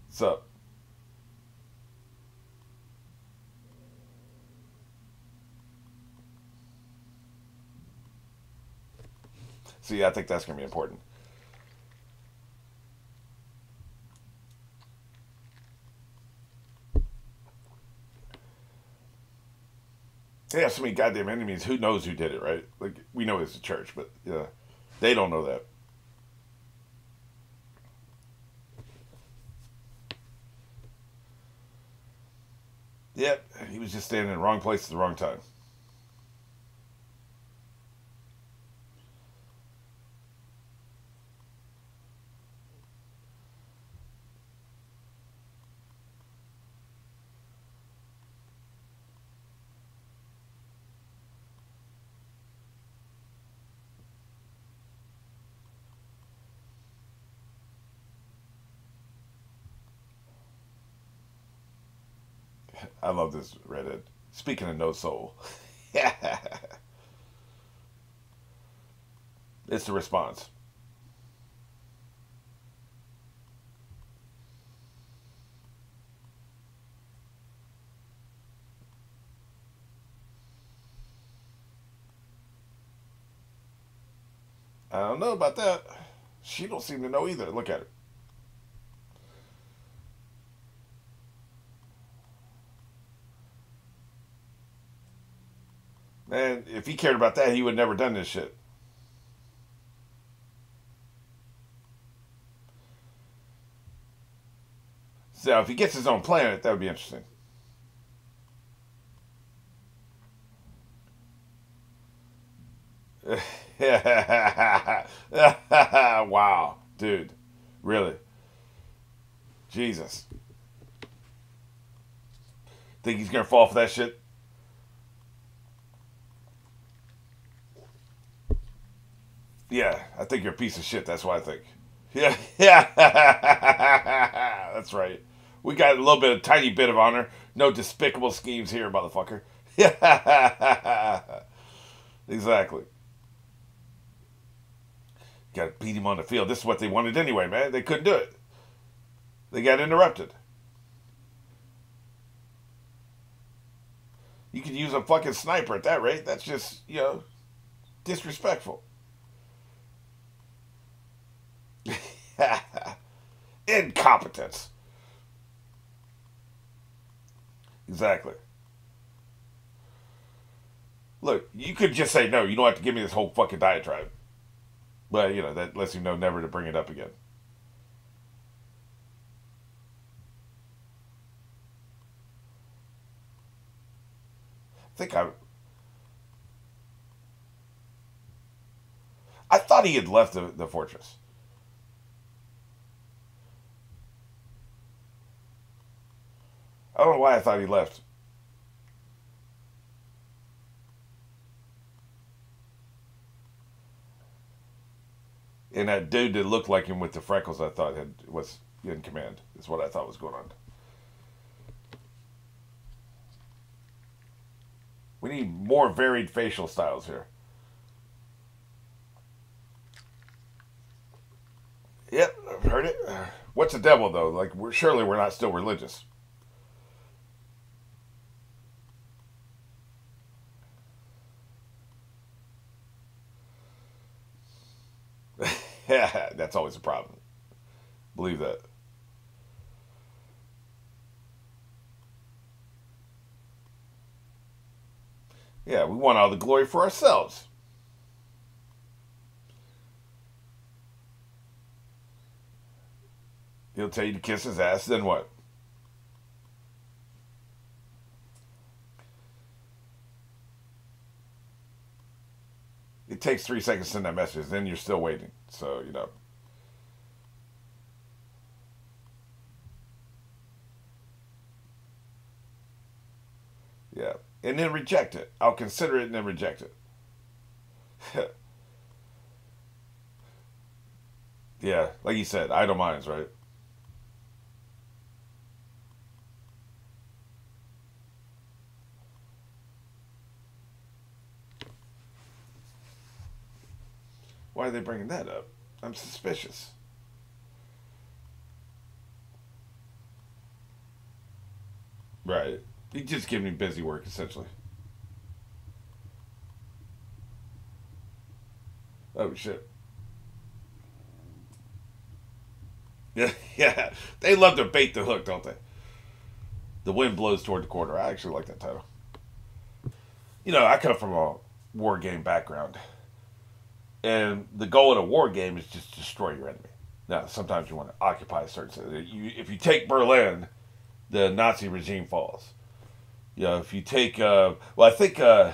What's up? See, I think that's going to be important. They have so many goddamn enemies. Who knows who did it, right? Like we know it's the church, but yeah, they don't know that. Yep, he was just standing in the wrong place at the wrong time. I love this Reddit. Speaking of no soul. it's the response. I don't know about that. She don't seem to know either. Look at her. Man, if he cared about that, he would never done this shit. So if he gets his own planet, that would be interesting. wow, dude. Really? Jesus. Think he's gonna fall for that shit? Yeah, I think you're a piece of shit. That's what I think. Yeah, yeah. That's right. We got a little bit, a tiny bit of honor. No despicable schemes here, motherfucker. Yeah, exactly. Got to beat him on the field. This is what they wanted anyway, man. They couldn't do it. They got interrupted. You could use a fucking sniper at that rate. That's just, you know, disrespectful. Incompetence. Exactly. Look, you could just say no. You don't have to give me this whole fucking diatribe. But, you know, that lets you know never to bring it up again. I think I. I thought he had left the, the fortress. I don't know why I thought he left. And that dude that looked like him with the freckles, I thought had was in command. Is what I thought was going on. We need more varied facial styles here. Yep, I've heard it. What's the devil though? Like, we're surely we're not still religious. Yeah, that's always a problem. Believe that. Yeah, we want all the glory for ourselves. He'll tell you to kiss his ass, then what? it takes three seconds to send that message. Then you're still waiting. So, you know. Yeah. And then reject it. I'll consider it and then reject it. yeah. Like you said, idle minds, right? Why are they bringing that up? I'm suspicious. Right. He just giving me busy work, essentially. Oh, shit. Yeah, yeah. They love to bait the hook, don't they? The wind blows toward the corner. I actually like that title. You know, I come from a war game background. And the goal in a war game is just destroy your enemy. Now, sometimes you want to occupy a certain. You, if you take Berlin, the Nazi regime falls. You know, if you take, uh, well, I think uh,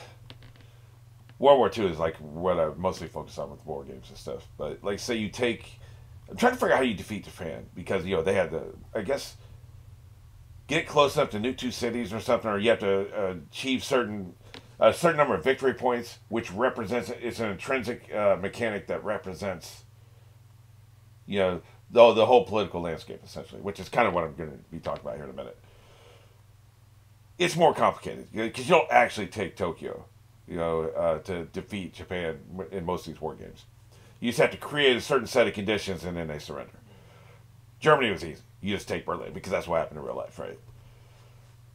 World War II is like what I mostly focus on with war games and stuff. But like, say you take, I'm trying to figure out how you defeat Japan because you know they had the, I guess, get close enough to nuke two cities or something, or you have to uh, achieve certain a certain number of victory points, which represents it's an intrinsic uh, mechanic that represents, you know, the the whole political landscape essentially, which is kind of what I'm going to be talking about here in a minute. It's more complicated because you don't actually take Tokyo, you know, uh, to defeat Japan in most of these war games. You just have to create a certain set of conditions and then they surrender. Germany was easy. You just take Berlin because that's what happened in real life, right?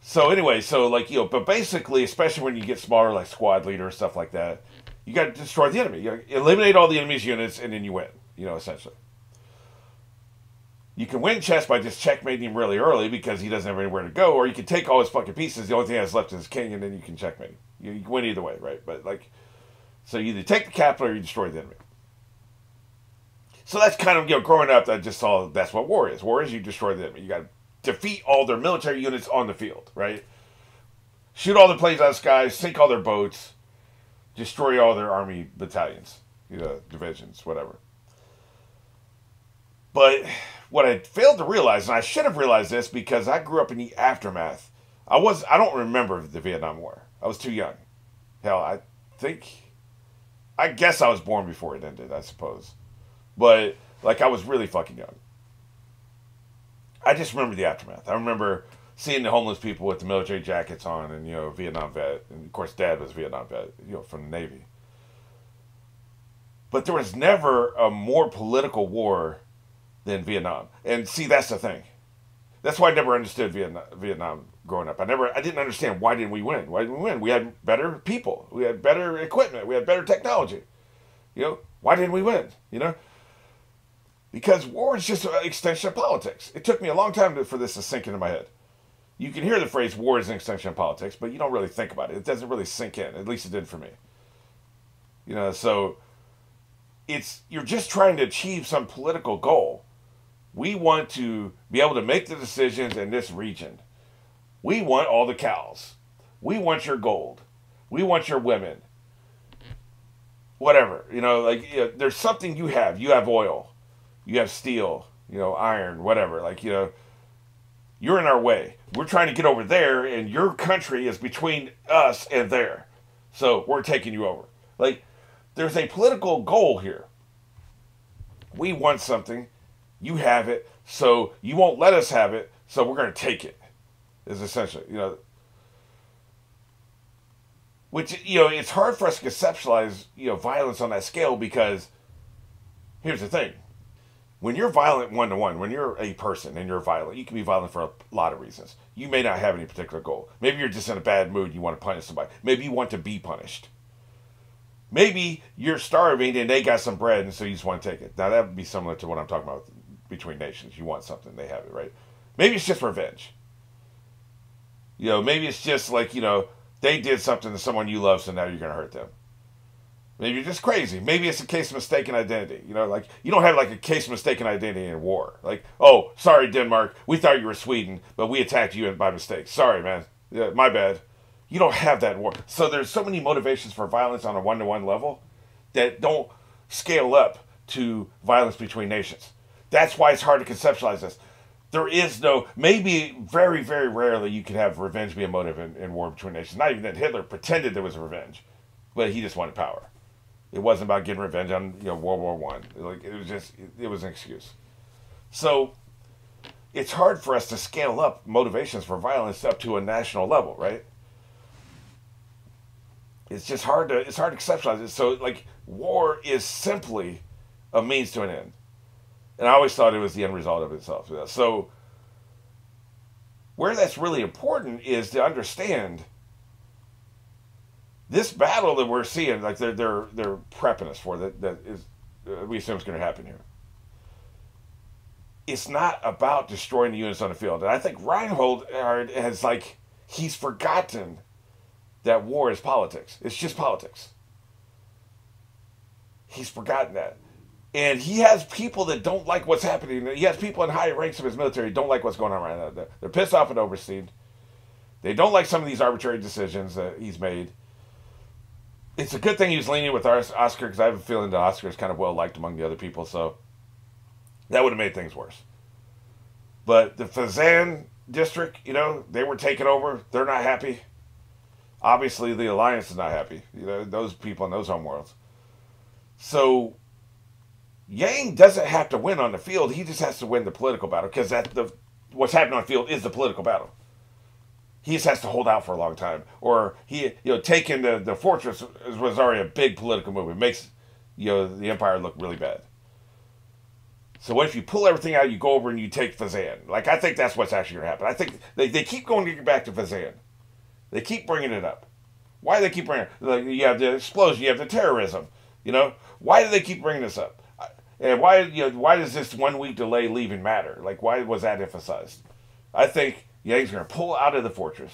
So anyway, so like you know, but basically, especially when you get smaller, like squad leader or stuff like that, You got to destroy the enemy. You eliminate all the enemy's units, and then you win. You know, essentially. You can win chess by just checkmating him really early because he doesn't have anywhere to go, or you can take all his fucking pieces. The only thing that's left is king, and then you can checkmate. You, you can win either way, right? But like, so you either take the capital or you destroy the enemy. So that's kind of you know, growing up. I just saw that's what war is. War is you destroy the enemy. You got to defeat all their military units on the field, right? Shoot all the planes out of the sky, sink all their boats, destroy all their army battalions, you know, divisions, whatever. But what I failed to realize, and I should have realized this because I grew up in the aftermath. I was I don't remember the Vietnam War. I was too young. Hell, I think I guess I was born before it ended, I suppose. But like I was really fucking young. I just remember the aftermath. I remember seeing the homeless people with the military jackets on and you know Vietnam vet and of course dad was Vietnam vet, you know, from the Navy. But there was never a more political war than Vietnam. And see, that's the thing. That's why I never understood Vietnam, Vietnam growing up. I never, I didn't understand why didn't we win? Why didn't we win? We had better people. We had better equipment. We had better technology. You know, why didn't we win? You know, because war is just an extension of politics. It took me a long time to, for this to sink into my head. You can hear the phrase "war is an extension of politics," but you don't really think about it. It doesn't really sink in. At least it did for me. You know, so it's you're just trying to achieve some political goal we want to be able to make the decisions in this region. We want all the cows. We want your gold. We want your women. Whatever. You know, like you know, there's something you have. You have oil. You have steel, you know, iron, whatever. Like, you know, you're in our way. We're trying to get over there, and your country is between us and there. So we're taking you over. Like, there's a political goal here. We want something you have it, so you won't let us have it, so we're going to take it. Is essentially, you know, which you know, it's hard for us to conceptualize, you know, violence on that scale because here's the thing: when you're violent one to one, when you're a person and you're violent, you can be violent for a lot of reasons. You may not have any particular goal. Maybe you're just in a bad mood. And You want to punish somebody. Maybe you want to be punished. Maybe you're starving and they got some bread, and so you just want to take it. Now that would be similar to what I'm talking about between nations. You want something, they have it, right? Maybe it's just revenge. You know, maybe it's just like, you know, they did something to someone you love, so now you're going to hurt them. Maybe you're just crazy. Maybe it's a case of mistaken identity. You know, like you don't have like a case of mistaken identity in war. Like, oh, sorry, Denmark, we thought you were Sweden, but we attacked you by mistake. Sorry, man. Yeah, my bad. You don't have that war. So there's so many motivations for violence on a one to one level that don't scale up to violence between nations. That's why it's hard to conceptualize this. There is no, maybe very, very rarely you can have revenge be a motive in, in war between nations. Not even that Hitler pretended there was revenge, but he just wanted power. It wasn't about getting revenge on you know World War One. Like it was just, it, was an excuse. So it's hard for us to scale up motivations for violence up to a national level, right? It's just hard to it's hard to conceptualize it. So like war is simply a means to an end. And I always thought it was the end result of itself. So, where that's really important is to understand this battle that we're seeing, like they're they're they're prepping us for that that is uh, we assume is going to happen here. It's not about destroying the units on the field, and I think Reinhard has like he's forgotten that war is politics. It's just politics. He's forgotten that and he has people that don't like what's happening. He has people in high ranks of his military don't like what's going on right now. They're pissed off at Oberstein. They don't like some of these arbitrary decisions that he's made. It's a good thing he was leaning with Oscar because I have a feeling that Oscar is kind of well liked among the other people, so that would have made things worse. But the Fezzan district, you know, they were taken over. They're not happy. Obviously, the alliance is not happy. You know, those people in those homeworlds. So Yang doesn't have to win on the field. He just has to win the political battle because that the what's happening on the field is the political battle. He just has to hold out for a long time, or he you know taking the the fortress was already a big political move. It makes you know the empire look really bad. So what if you pull everything out, you go over and you take Fezzan? Like I think that's what's actually going to happen. I think they, they keep going back to Fezzan. They keep bringing it up. Why do they keep bringing? it Like you have the explosion, you have the terrorism. You know, why do they keep bringing this up? And why you know why does this one week delay leaving matter? Like why was that emphasized? I think Yang's going to pull out of the fortress,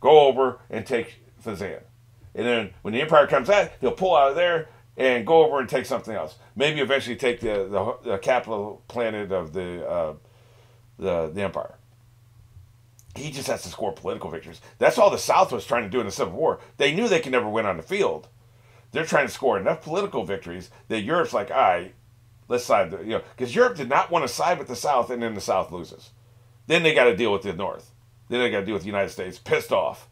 go over and take Fezzan, and then when the Empire comes out, he'll pull out of there and go over and take something else. Maybe eventually take the the, the capital planet of the uh, the the Empire. He just has to score political victories. That's all the South was trying to do in the Civil War. They knew they could never win on the field. They're trying to score enough political victories that Europe's like, all right, let's side, you know, because Europe did not want to side with the South, and then the South loses. Then they got to deal with the North. Then they got to deal with the United States, pissed off,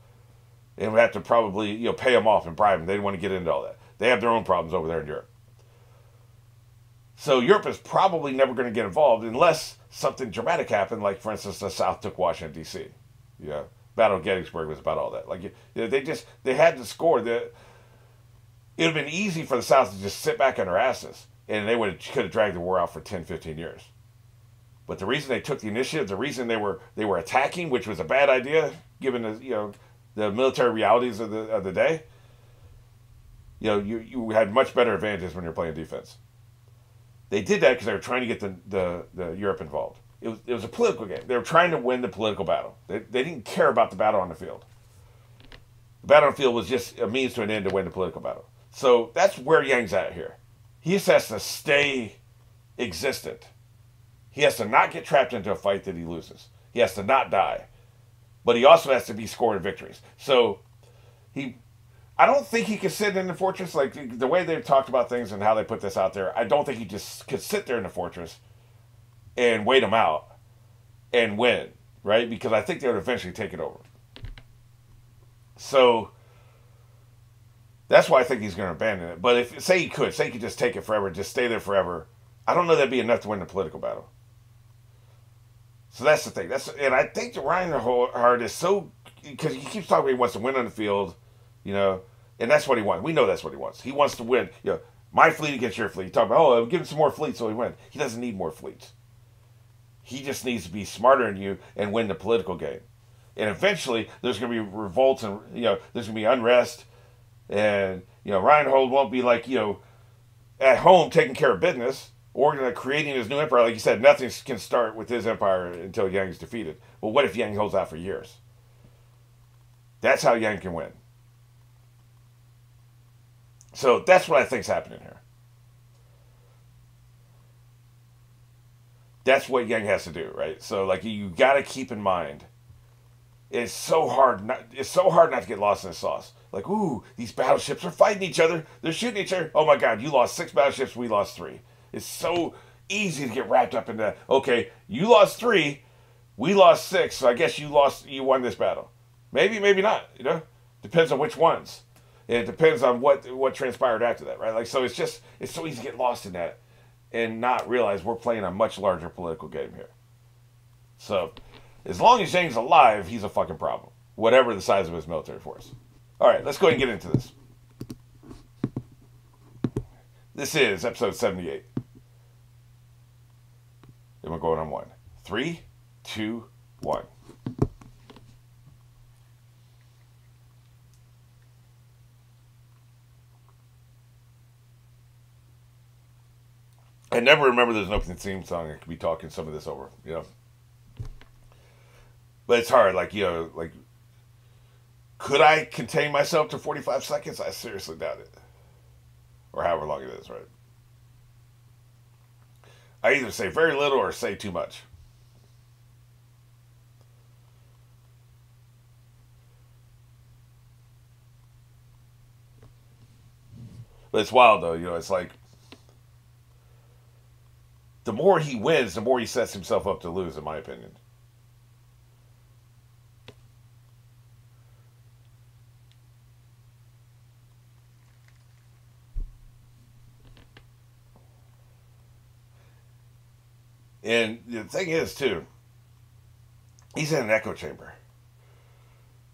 and we have to probably you know pay them off and bribe them. They didn't want to get into all that. They have their own problems over there in Europe. So Europe is probably never going to get involved unless something dramatic happened, like for instance, the South took Washington D.C. Yeah, Battle of Gettysburg was about all that. Like you know, they just they had to score. The it would have been easy for the South to just sit back on their asses, and they would have, could have dragged the war out for 10, 15 years. But the reason they took the initiative, the reason they were they were attacking, which was a bad idea given the you know the military realities of the of the day. You know, you you had much better advantages when you're playing defense. They did that because they were trying to get the, the, the Europe involved. It was, it was a political game. They were trying to win the political battle. They, they didn't care about the battle on the field. The battle on the field was just a means to an end to win the political battle. So that's where Yang's at here. He just has to stay existent. He has to not get trapped into a fight that he loses. He has to not die. But he also has to be scoring victories. So he I don't think he could sit in the fortress like the way they've talked about things and how they put this out there. I don't think he just could sit there in the fortress and wait him out and win, right? Because I think they would eventually take it over. So that's why I think he's going to abandon it. But if say he could, say he could just take it forever, just stay there forever, I don't know that'd be enough to win the political battle. So that's the thing. That's and I think the Reinhard is so because he keeps talking. He wants to win on the field, you know and that's what he wants. We know that's what he wants. He wants to win. You know, my fleet against your fleet. Talk about, oh, give him some more fleets so he wins. He doesn't need more fleets. He just needs to be smarter than you and win the political game. And eventually, there's going to be revolts and you know, there's going to be unrest, and you know, Reinhard won't be like you know, at home taking care of business or creating his new empire. Like you said, nothing can start with his empire until Yang is defeated. Well, what if Yang holds out for years? That's how Yang can win. So that's what I think is happening here. That's what Yang has to do, right? So like you got to keep in mind, it's so hard not it's so hard not to get lost in the sauce. Like, ooh, these battleships are fighting each other. They're shooting each other. Oh my God, you lost six battleships. We lost three. It's so easy to get wrapped up in that. Okay, you lost three, we lost six. So I guess you lost. You won this battle. Maybe, maybe not. You know, depends on which ones. And it depends on what what transpired after that, right? Like so, it's just it's so easy to get lost in that and not realize we're playing a much larger political game here. So, as long as Yang's alive, he's a fucking problem, whatever the size of his military force. All right, let's go ahead and get into this. This is episode 78. Then we're going on one. Three, two, one. I never remember there's an opening theme song. I could be talking some of this over, you know. But it's hard, like you know, like could I contain myself to 45 seconds? I seriously doubt it. Or however long it is, right? I either say very little or say too much. But it's wild though, you know, it's like the more he wins, the more he sets himself up to lose, in my opinion. And the thing is, too, he's in an echo chamber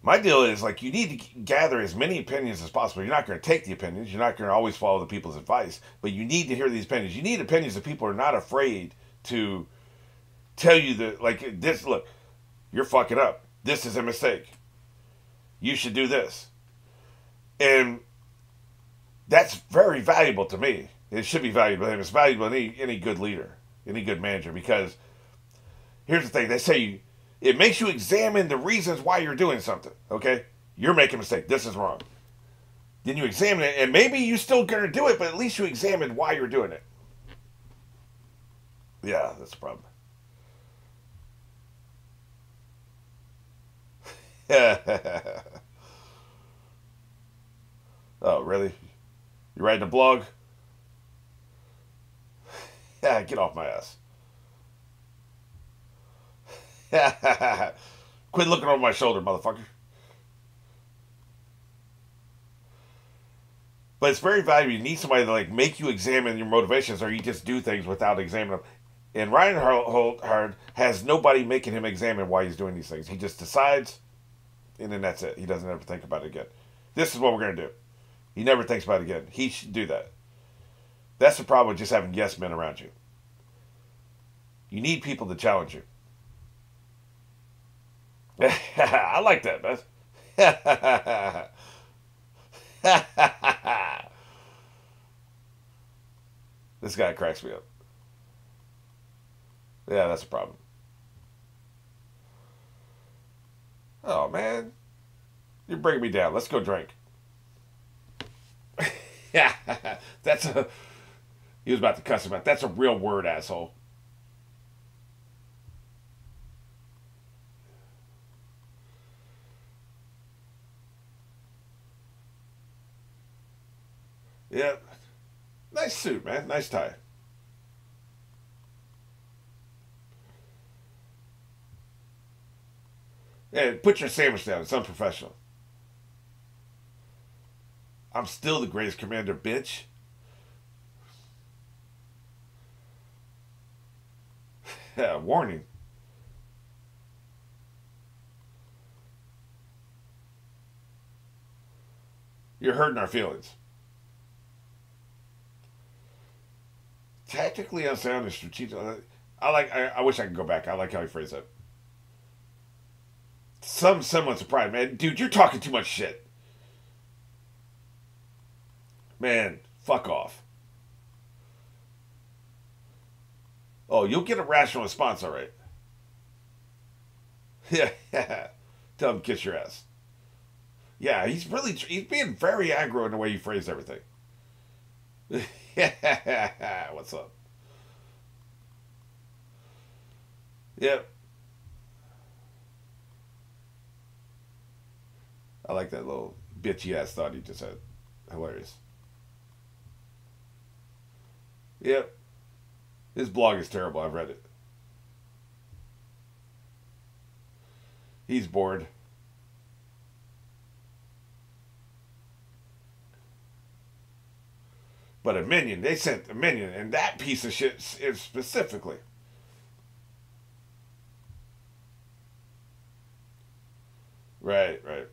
my deal is like you need to gather as many opinions as possible. You're not going to take the opinions. You're not going to always follow the people's advice, but you need to hear these opinions. You need opinions that people are not afraid to tell you that like this. Look, you're fucking up. This is a mistake. You should do this. And that's very valuable to me. It should be valuable to him. It's valuable to any, any good leader, any good manager, because here's the thing they say it makes you examine the reasons why you're doing something, okay? You're making a mistake. This is wrong. Then you examine it, and maybe you're still going to do it, but at least you examined why you're doing it. Yeah, that's a problem. oh, really? You writing a blog? Yeah, get off my ass. Quit looking over my shoulder, motherfucker. But it's very valuable. You need somebody to like make you examine your motivations, or you just do things without examining them. And Reinhard has nobody making him examine why he's doing these things. He just decides, and then that's it. He doesn't ever think about it again. This is what we're gonna do. He never thinks about it again. He should do that. That's the problem with just having yes men around you. You need people to challenge you. I like that, man. this guy cracks me up. Yeah, that's a problem. Oh man, you're bringing me down. Let's go drink. yeah, that's a. He was about to cuss him out. That's a real word, asshole. Yeah. Nice suit, man. Nice tie. Yeah, put your sandwich down. It's unprofessional. I'm still the greatest commander, bitch. yeah, warning. You're hurting our feelings. tactically unsound and strategic. Uh, I like. I, I, wish I could go back. I like how he phrased it. Some semblance of pride, man. Dude, you're talking too much shit. Man, fuck off. Oh, you'll get a rational response, all right. Yeah, tell him kiss your ass. Yeah, he's really he's being very aggro in the way you phrase everything. yeah, What's up? Yep. I like that little bitchy ass thought he just had. Hilarious. Yep. His blog is terrible. I've read it. He's bored. But a minion, they sent a minion, and that piece of shit is specifically. Right, right.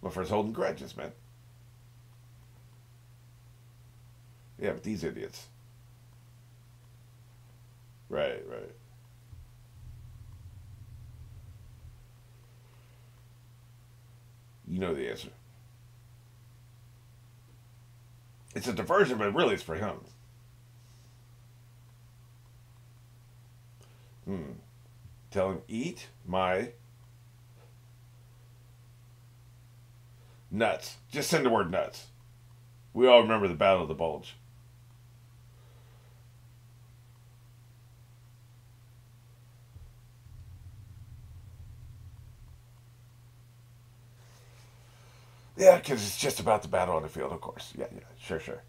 Well, for holding grudges, man. Yeah, but these idiots. Right, right. You know the answer. It's a diversion, but really it's for him. Hmm. Tell him, eat my nuts. Just send the word nuts. We all remember the Battle of the Bulge. Yeah, because it's just about the battle on the field, of course. Yeah, yeah, sure, sure.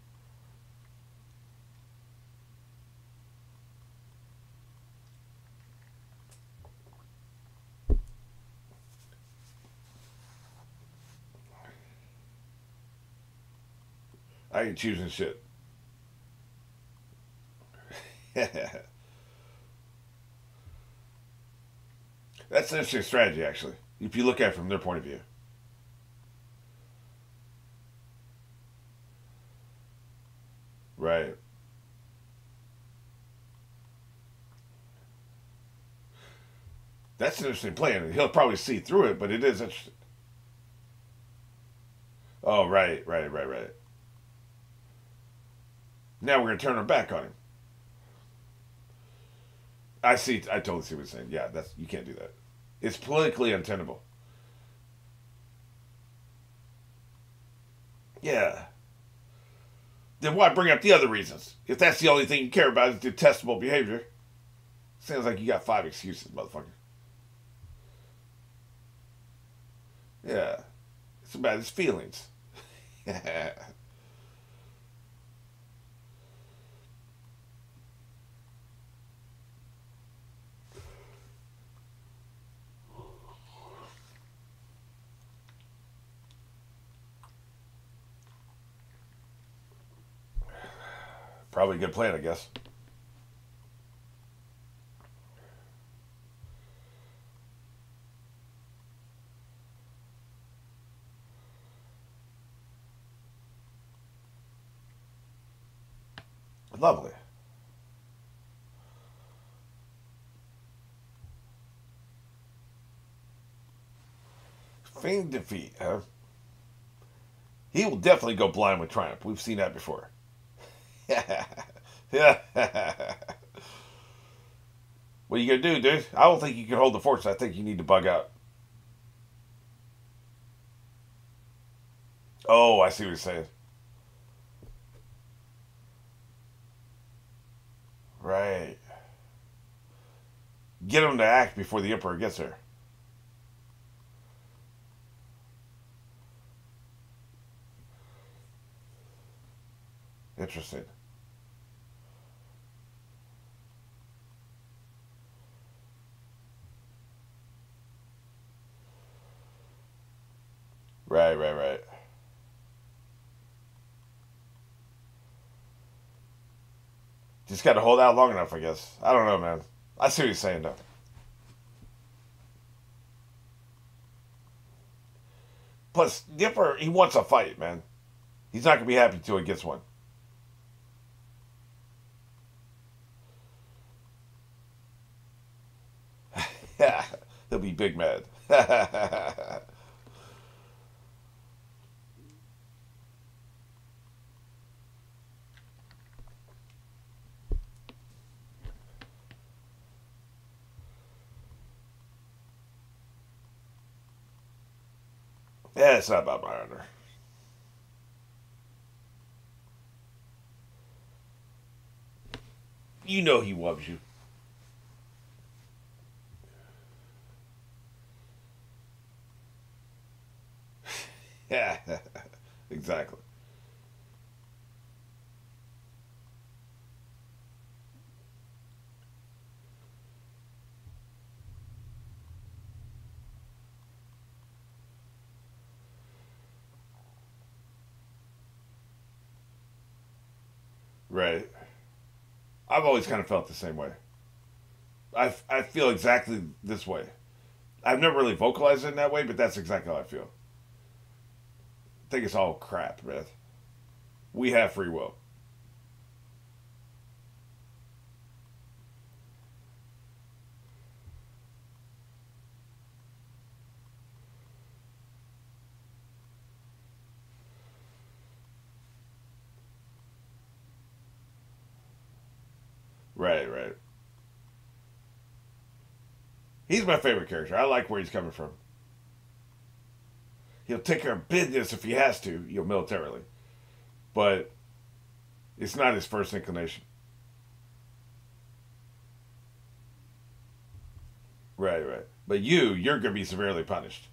I ain't choosing shit. That's an interesting strategy, actually, if you look at it from their point of view. Right. That's an interesting plan. He'll probably see through it, but it is interesting. Oh, right, right, right, right. Now we're gonna turn our back on him. I see. I totally see what you're saying. Yeah, that's you can't do that. It's politically untenable. Yeah. Then why bring up the other reasons? If that's the only thing you care about is detestable behavior. Sounds like you got five excuses, motherfucker. Yeah. It's about his feelings. Probably a good plan, I guess. Lovely. Feign defeat, huh? He will definitely go blind with triumph. We've seen that before. what are you gonna do, dude? I don't think you can hold the force. I think you need to bug out. Oh, I see what you're saying. Right. Get him to act before the Emperor gets there. Interesting. Right, right, right. Just got to hold out long enough, I guess. I don't know, man. I see what you're saying, though. Plus, Dipper, he wants a fight, man. He's not going to be happy until he gets one. He'll be big mad. Yeah, it's not about my honor. You know he loves you. Yeah, exactly. Right. I've always kind of felt the same way. I, I feel exactly this way. I've never really vocalized it in that way, but that's exactly how I feel. I think it's all crap, man. We have free will. Right, right. He's my favorite character. I like where he's coming from. He'll take care of business if he has to, you know, militarily. But it's not his first inclination. Right, right. But you, you're going to be severely punished.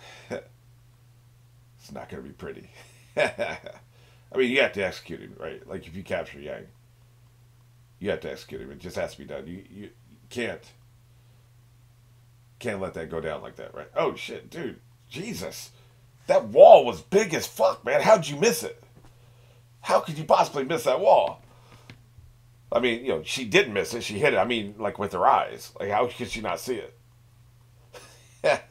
it's not going to be pretty. I mean, you have to execute him, right? Like if you capture Yang, you have to execute him. It just has to be done. You you, can't can't let that go down like that, right? Oh shit, dude, Jesus, that wall was big as fuck, man. How'd you miss it? How could you possibly miss that wall? I mean, you know, she didn't miss it. She hit it. I mean, like with her eyes. Like, how could she not see it?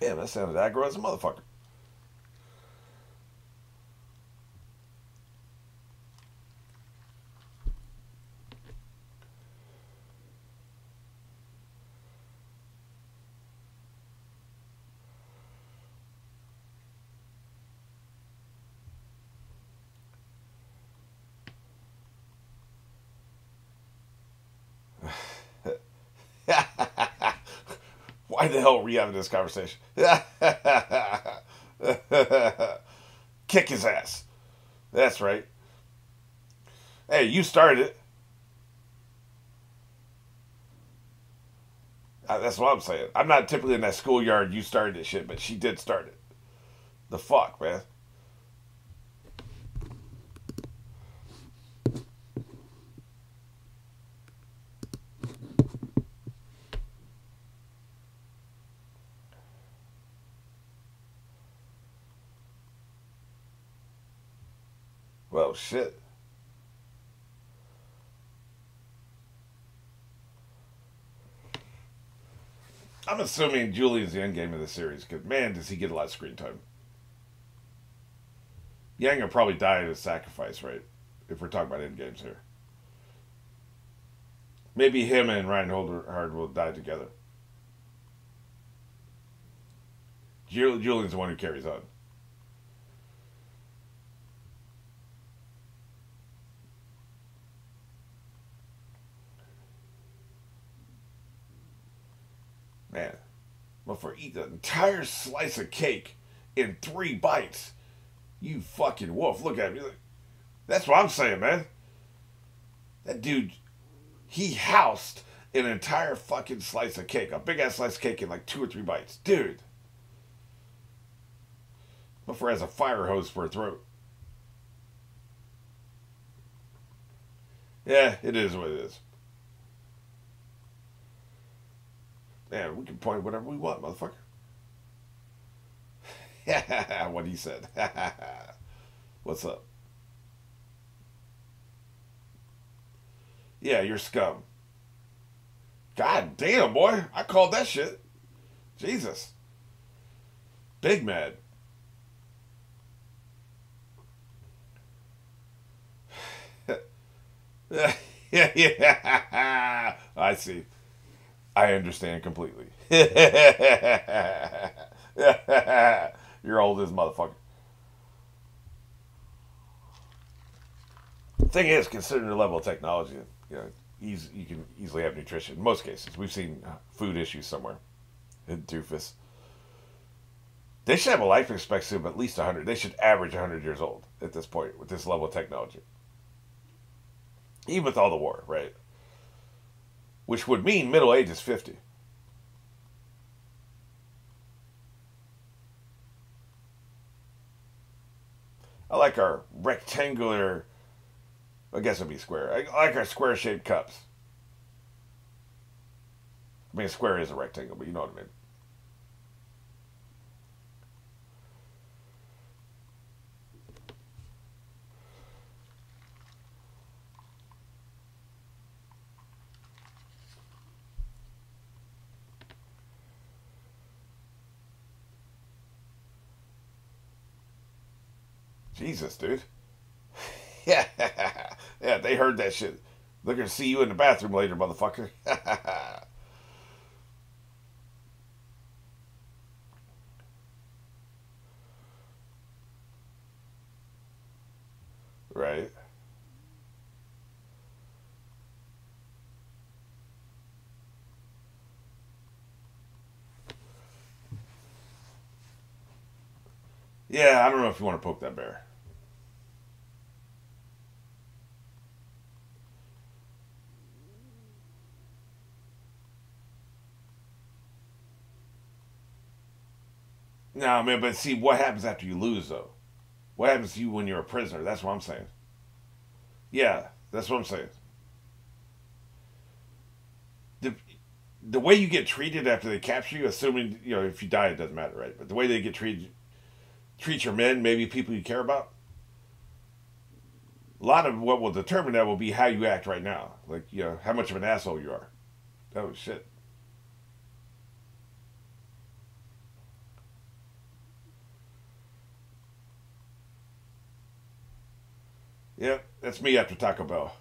Yeah, that sounded aggro as a motherfucker. Why the hell are we having this conversation? Kick his ass. That's right. Hey, you started it. Uh, that's what I'm saying. I'm not typically in that schoolyard. You started this shit, but she did start it. The fuck, man. Well, shit. I'm assuming Julian's the end game of the series because man, does he get a lot of screen time. Yang will probably die as a sacrifice, right? If we're talking about end games here. Maybe him and Reinhard will die together. Julian's the one who carries on. Man, but for eat the entire slice of cake in three bites, you fucking wolf. Look at me. That's what I'm saying, man. That dude, he housed an entire fucking slice of cake, a big ass slice of cake in like two or three bites. Dude. Before has a fire hose for a throat. Yeah, it is what it is. Man, we can point whatever we want, motherfucker. what he said. What's up? Yeah, you're scum. God damn, boy. I called that shit. Jesus. Big mad. yeah, yeah. I see. I understand completely. You're old as motherfucker. The thing is, considering the level of technology, you know, easy, you can easily have nutrition. In most cases, we've seen uh, food issues somewhere in doofus. They should have a life expectancy of at least 100. They should average 100 years old at this point with this level of technology. Even with all the war, right? Which would mean middle age is 50. I like our rectangular, I guess it'd be square. I like our square shaped cups. I mean, square is a rectangle, but you know what I mean. Jesus, dude. yeah, yeah, they heard that shit. They're gonna see you in the bathroom later, motherfucker. right. Yeah, I don't know if you want to poke that bear. No, man, but see, what happens after you lose, though? What happens to you when you're a prisoner? That's what I'm saying. Yeah, that's what I'm saying. The, the way you get treated after they capture you, assuming, you know, if you die, it doesn't matter, right? But the way they get treated, treat your men, maybe people you care about, a lot of what will determine that will be how you act right now. Like, you know, how much of an asshole you are. Oh, shit. Yep, that's me after Taco Bell.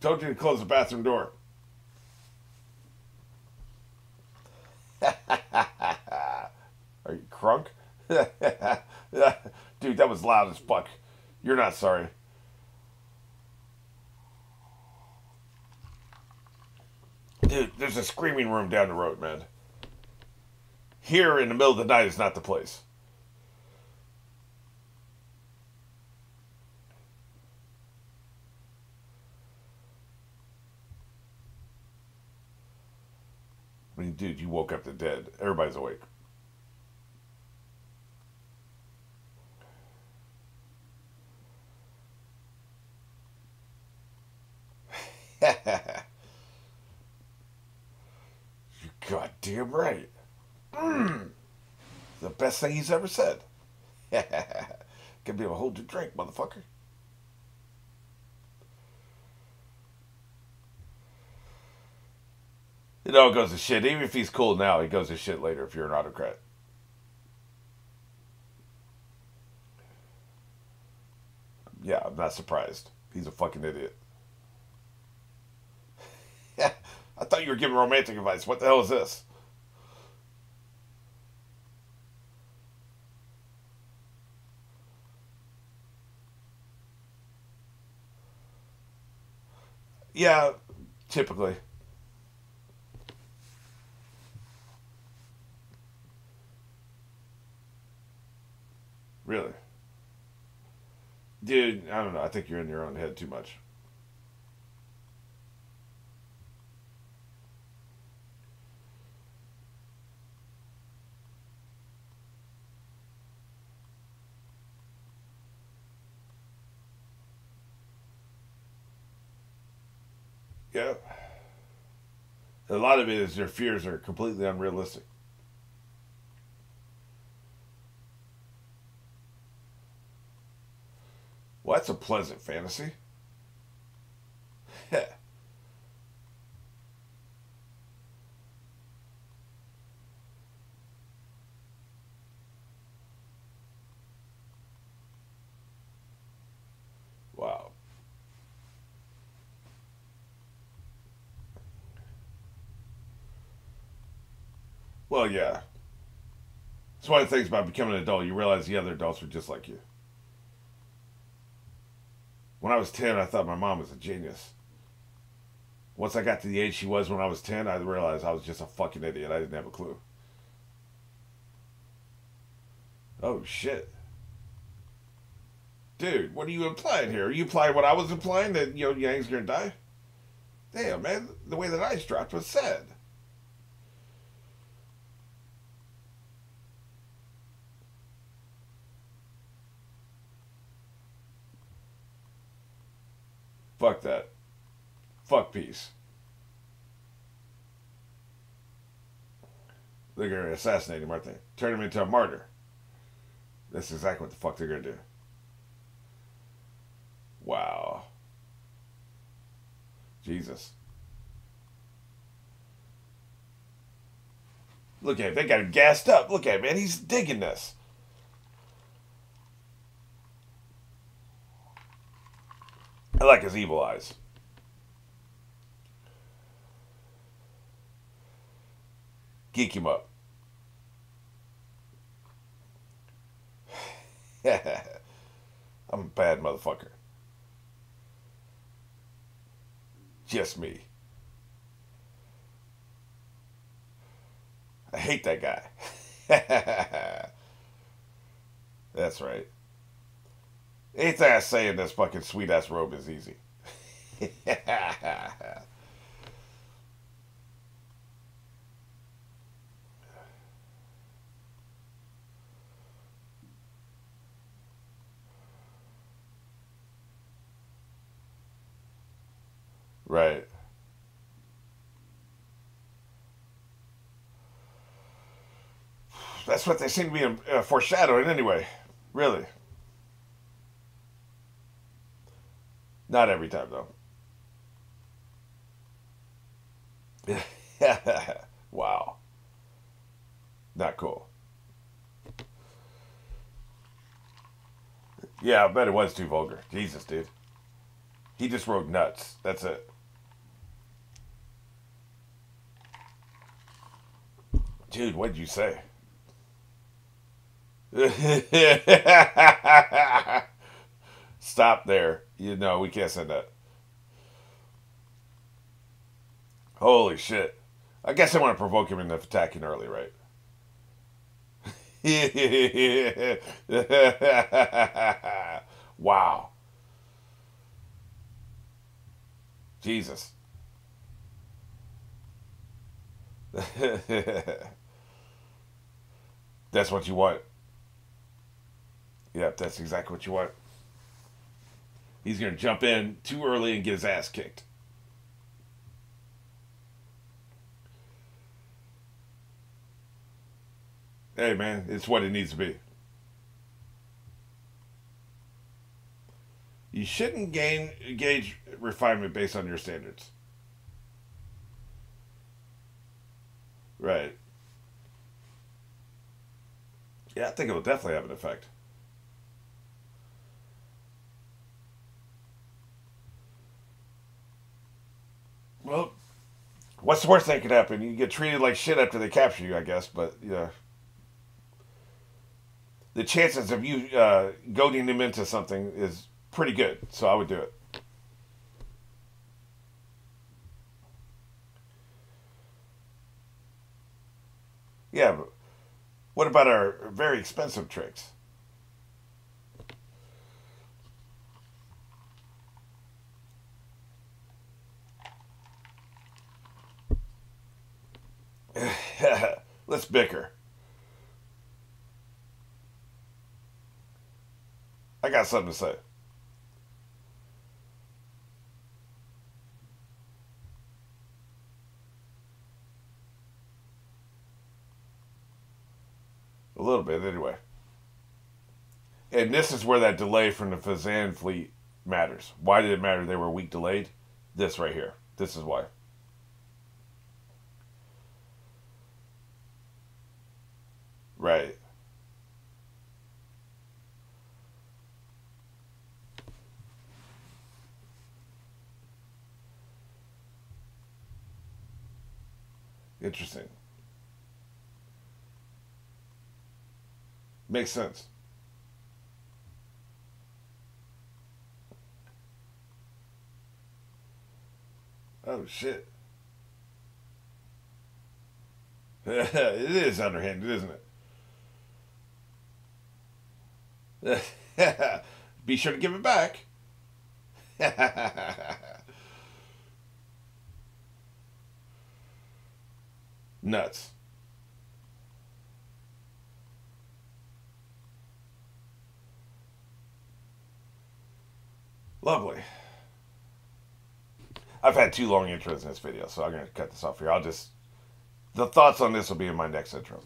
Told you to close the bathroom door. Are you crunk? Dude, that was loud as fuck. You're not sorry. Dude, there's a screaming room down the road, man. Here in the middle of the night is not the place. I mean, dude, you woke up the dead. Everybody's awake. You're right. Mm. The best thing he's ever said. Give me a hold your drink, motherfucker. It all goes to shit. Even if he's cool now, he goes to shit later if you're an autocrat. Yeah, I'm not surprised. He's a fucking idiot. I thought you were giving romantic advice. What the hell is this? Yeah, typically. Really? Dude, I don't know. I think you're in your own head too much. Yeah. A lot of it is their fears are completely unrealistic. Well, that's a pleasant fantasy. wow. Well, yeah. It's one of the things about becoming an adult. You realize the other adults were just like you. When I was 10, I thought my mom was a genius. Once I got to the age she was when I was 10, I realized I was just a fucking idiot. I didn't have a clue. Oh, shit. Dude, what are you implying here? Are you implying what I was implying that, you know, Yang's gonna die? Damn, man, the way that ice dropped was sad. Fuck that. Fuck peace. They're going to assassinate him, aren't they? Turn him into a martyr. That's exactly what the fuck they're going to do. Wow. Jesus. Look at him. They got him gassed up. Look at him, man. He's digging this. I like his evil eyes. Geek him up. I'm a bad motherfucker. Just me. I hate that guy. That's right. Ain't ass saying this fucking sweet ass robe is easy. right. That's what they seem to be uh, foreshadowing anyway. Really. Not every time, though. wow. Not cool. Yeah, I bet it was too vulgar. Jesus, dude. He just wrote nuts. That's it. Dude, what'd you say? Stop there. You know, we can't send that. Holy shit. I guess I want to provoke him into attacking early, right? wow. Jesus. that's what you want. Yep, that's exactly what you want. He's going to jump in too early and get his ass kicked. Hey, man, it's what it needs to be. You shouldn't gain gauge refinement based on your standards. Right. Yeah, I think it will definitely have an effect. Well, what's the worst that could happen? You get treated like shit after they capture you, I guess. But yeah, the chances of you uh, goading them into something is pretty good. So I would do it. Yeah, but what about our very expensive tricks? Let's bicker. I got something to say. A little bit, anyway. And this is where that delay from the Fezzan fleet matters. Why did it matter they were a week delayed? This right here. This is why. Right. Interesting. Makes sense. Oh shit. it is underhanded, isn't it? Be sure to give it back. Nuts. Lovely. I've had too long intros in this video, so I'm going to cut this off here. I'll just... The thoughts on this will be in my next intro.